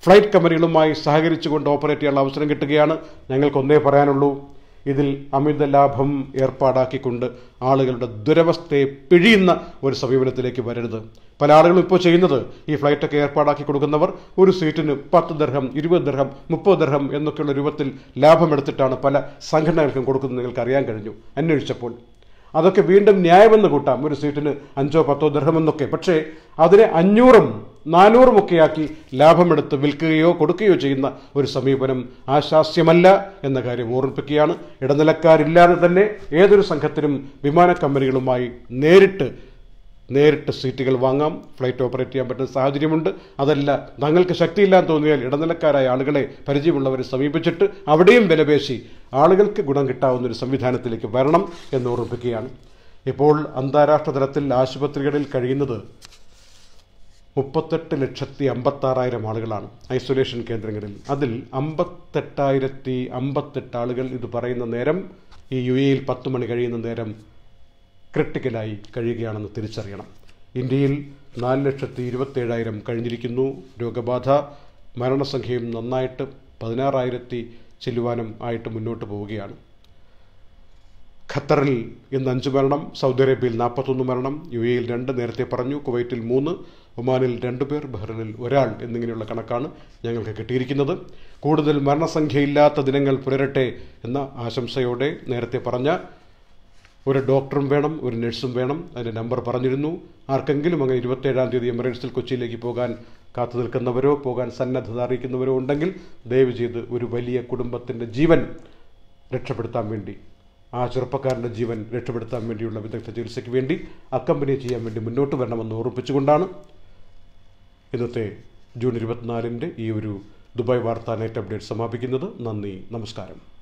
ഫ്ലൈറ്റ് കമ്പനികളുമായി സഹകരിച്ചുകൊണ്ട് ഓപ്പറേറ്റ് ചെയ്യാനുള്ള അവസരം കിട്ടുകയാണ്. ഞങ്ങൾക്ക് ഒന്നേ പറയാനുള്ളൂ. ഇതിൽ അമിത ലാഭം ഏർപ്പാടാക്കിക്കൊണ്ട് ആളുകളുടെ ദുരവസ്ഥയെ പിഴിയുന്ന ഒരു സമീപനത്തിലേക്ക് വരരുത്. പല ആളുകളും ഇപ്പോൾ ചെയ്യുന്നത് ഈ ഫ്ലൈറ്റൊക്കെ ഏർപ്പാടാക്കി കൊടുക്കുന്നവർ ഒരു സീറ്റിന് പത്ത് ദർഹം ഇരുപത് ദർഹം മുപ്പത് ദർഹം എന്നൊക്കെയുള്ള രൂപത്തിൽ ലാഭമെടുത്തിട്ടാണ് പല സംഘടനകൾക്കും കൊടുക്കുന്നത് നിങ്ങൾക്ക് അറിയാൻ കഴിഞ്ഞു. അന്വേഷിച്ചപ്പോൾ അതൊക്കെ വീണ്ടും ന്യായമെന്ന് കൂട്ടാം. ഒരു സീറ്റിന് അഞ്ചോ പത്തോ ദർഹമെന്നൊക്കെ പക്ഷേ അതിനെ അഞ്ഞൂറും നാനൂറും ഒക്കെയാക്കി ലാഭമെടുത്ത് വിൽക്കുകയോ കൊടുക്കുകയോ ചെയ്യുന്ന ഒരു സമീപനം ആശാസ്യമല്ല എന്ന കാര്യം ഓർമ്മിപ്പിക്കുകയാണ്. ഇടനിലക്കാരില്ലാതെ തന്നെ ഏതൊരു സംഘത്തിനും വിമാന കമ്പനികളുമായി നേരിട്ട് നേരിട്ട് സീറ്റുകൾ വാങ്ങാം. ഫ്ലൈറ്റ് ഓപ്പറേറ്റ് ചെയ്യാൻ പറ്റുന്ന സാഹചര്യമുണ്ട്. അതല്ല തങ്ങൾക്ക് ശക്തിയില്ലാന്ന് തോന്നിയാൽ ഇടനിലക്കാരായ ആളുകളെ പരിചയമുള്ളവരെ സമീപിച്ചിട്ട് അവിടെയും വിലപേശി ആളുകൾക്ക് ഗുണം കിട്ടാവുന്ന ഒരു സംവിധാനത്തിലേക്ക് വരണം എന്ന് ഓർമ്മിപ്പിക്കുകയാണ്. ഇപ്പോൾ അന്താരാഷ്ട്ര തലത്തിൽ ആശുപത്രികളിൽ കഴിയുന്നത് മുപ്പത്തെട്ട് ലക്ഷത്തി അമ്പത്താറായിരം ആളുകളാണ് ഐസൊലേഷൻ കേന്ദ്രങ്ങളിൽ. അതിൽ അമ്പത്തെട്ടായിരത്തി അമ്പത്തെട്ട് ആളുകൾ ഇത് പറയുന്ന നേരം ഈ യു എയിൽ പത്ത് മണി കഴിയുന്ന നേരം ക്രിട്ടിക്കലായി കഴിയുകയാണെന്ന് തിരിച്ചറിയണം. ഇന്ത്യയിൽ നാല് ലക്ഷത്തി ഇരുപത്തേഴായിരം കഴിഞ്ഞിരിക്കുന്നു. രോഗബാധ മരണസംഖ്യയും നന്നായിട്ട് പതിനാറായിരത്തി ചെല്ലുവാനും ആയിട്ട് മുന്നോട്ട് പോവുകയാണ്. ഖത്തറിൽ ഇന്ന് അഞ്ച് മരണം സൗദി അറേബ്യയിൽ നാൽപ്പത്തൊന്ന് മരണം യു എയിൽ രണ്ട് നേരത്തെ പറഞ്ഞു കുവൈറ്റിൽ മൂന്ന് ഒമാനിൽ രണ്ടുപേർ ബഹ്റിനിൽ ഒരാൾ എന്നിങ്ങനെയുള്ള കണക്കാണ് ഞങ്ങൾക്ക് കിട്ടിയിരിക്കുന്നത്. കൂടുതൽ മരണസംഖ്യയില്ലാത്ത ദിനങ്ങൾ പുലരട്ടെ എന്ന ആശംസയോടെ നേരത്തെ പറഞ്ഞ ഒരു ഡോക്ടറും വേണം ഒരു നഴ്സും വേണം. അതിന്റെ നമ്പർ പറഞ്ഞിരുന്നു. ആർക്കെങ്കിലും അങ്ങനെ ഇരുപത്തേഴാം തീയതി എമിറേറ്റ്സിൽ കൊച്ചിയിലേക്ക് പോകാൻ കാത്തു നിൽക്കുന്നവരോ പോകാൻ സന്നദ്ധത അറിയിക്കുന്നവരോ ഉണ്ടെങ്കിൽ ദയവ് ചെയ്ത് ഒരു വലിയ കുടുംബത്തിന്റെ ജീവൻ രക്ഷപ്പെടുത്താൻ വേണ്ടി ആ ചെറുപ്പക്കാരന്റെ ജീവൻ രക്ഷപ്പെടുത്താൻ വേണ്ടിയുള്ള വിദഗ്ധ ചികിത്സയ്ക്ക് വേണ്ടി അക്കമ്പനി ചെയ്യാൻ വേണ്ടി മുന്നോട്ട് വരണമെന്ന് ഓർമ്മിപ്പിച്ചുകൊണ്ടാണ് ഇന്നത്തെ ജൂൺ ഇരുപത്തിനാലിന്റെ ഈ ഒരു ദുബായ് വാർത്താ നൈറ്റ് അപ്ഡേറ്റ് സമാപിക്കുന്നത്. നന്ദി നമസ്കാരം.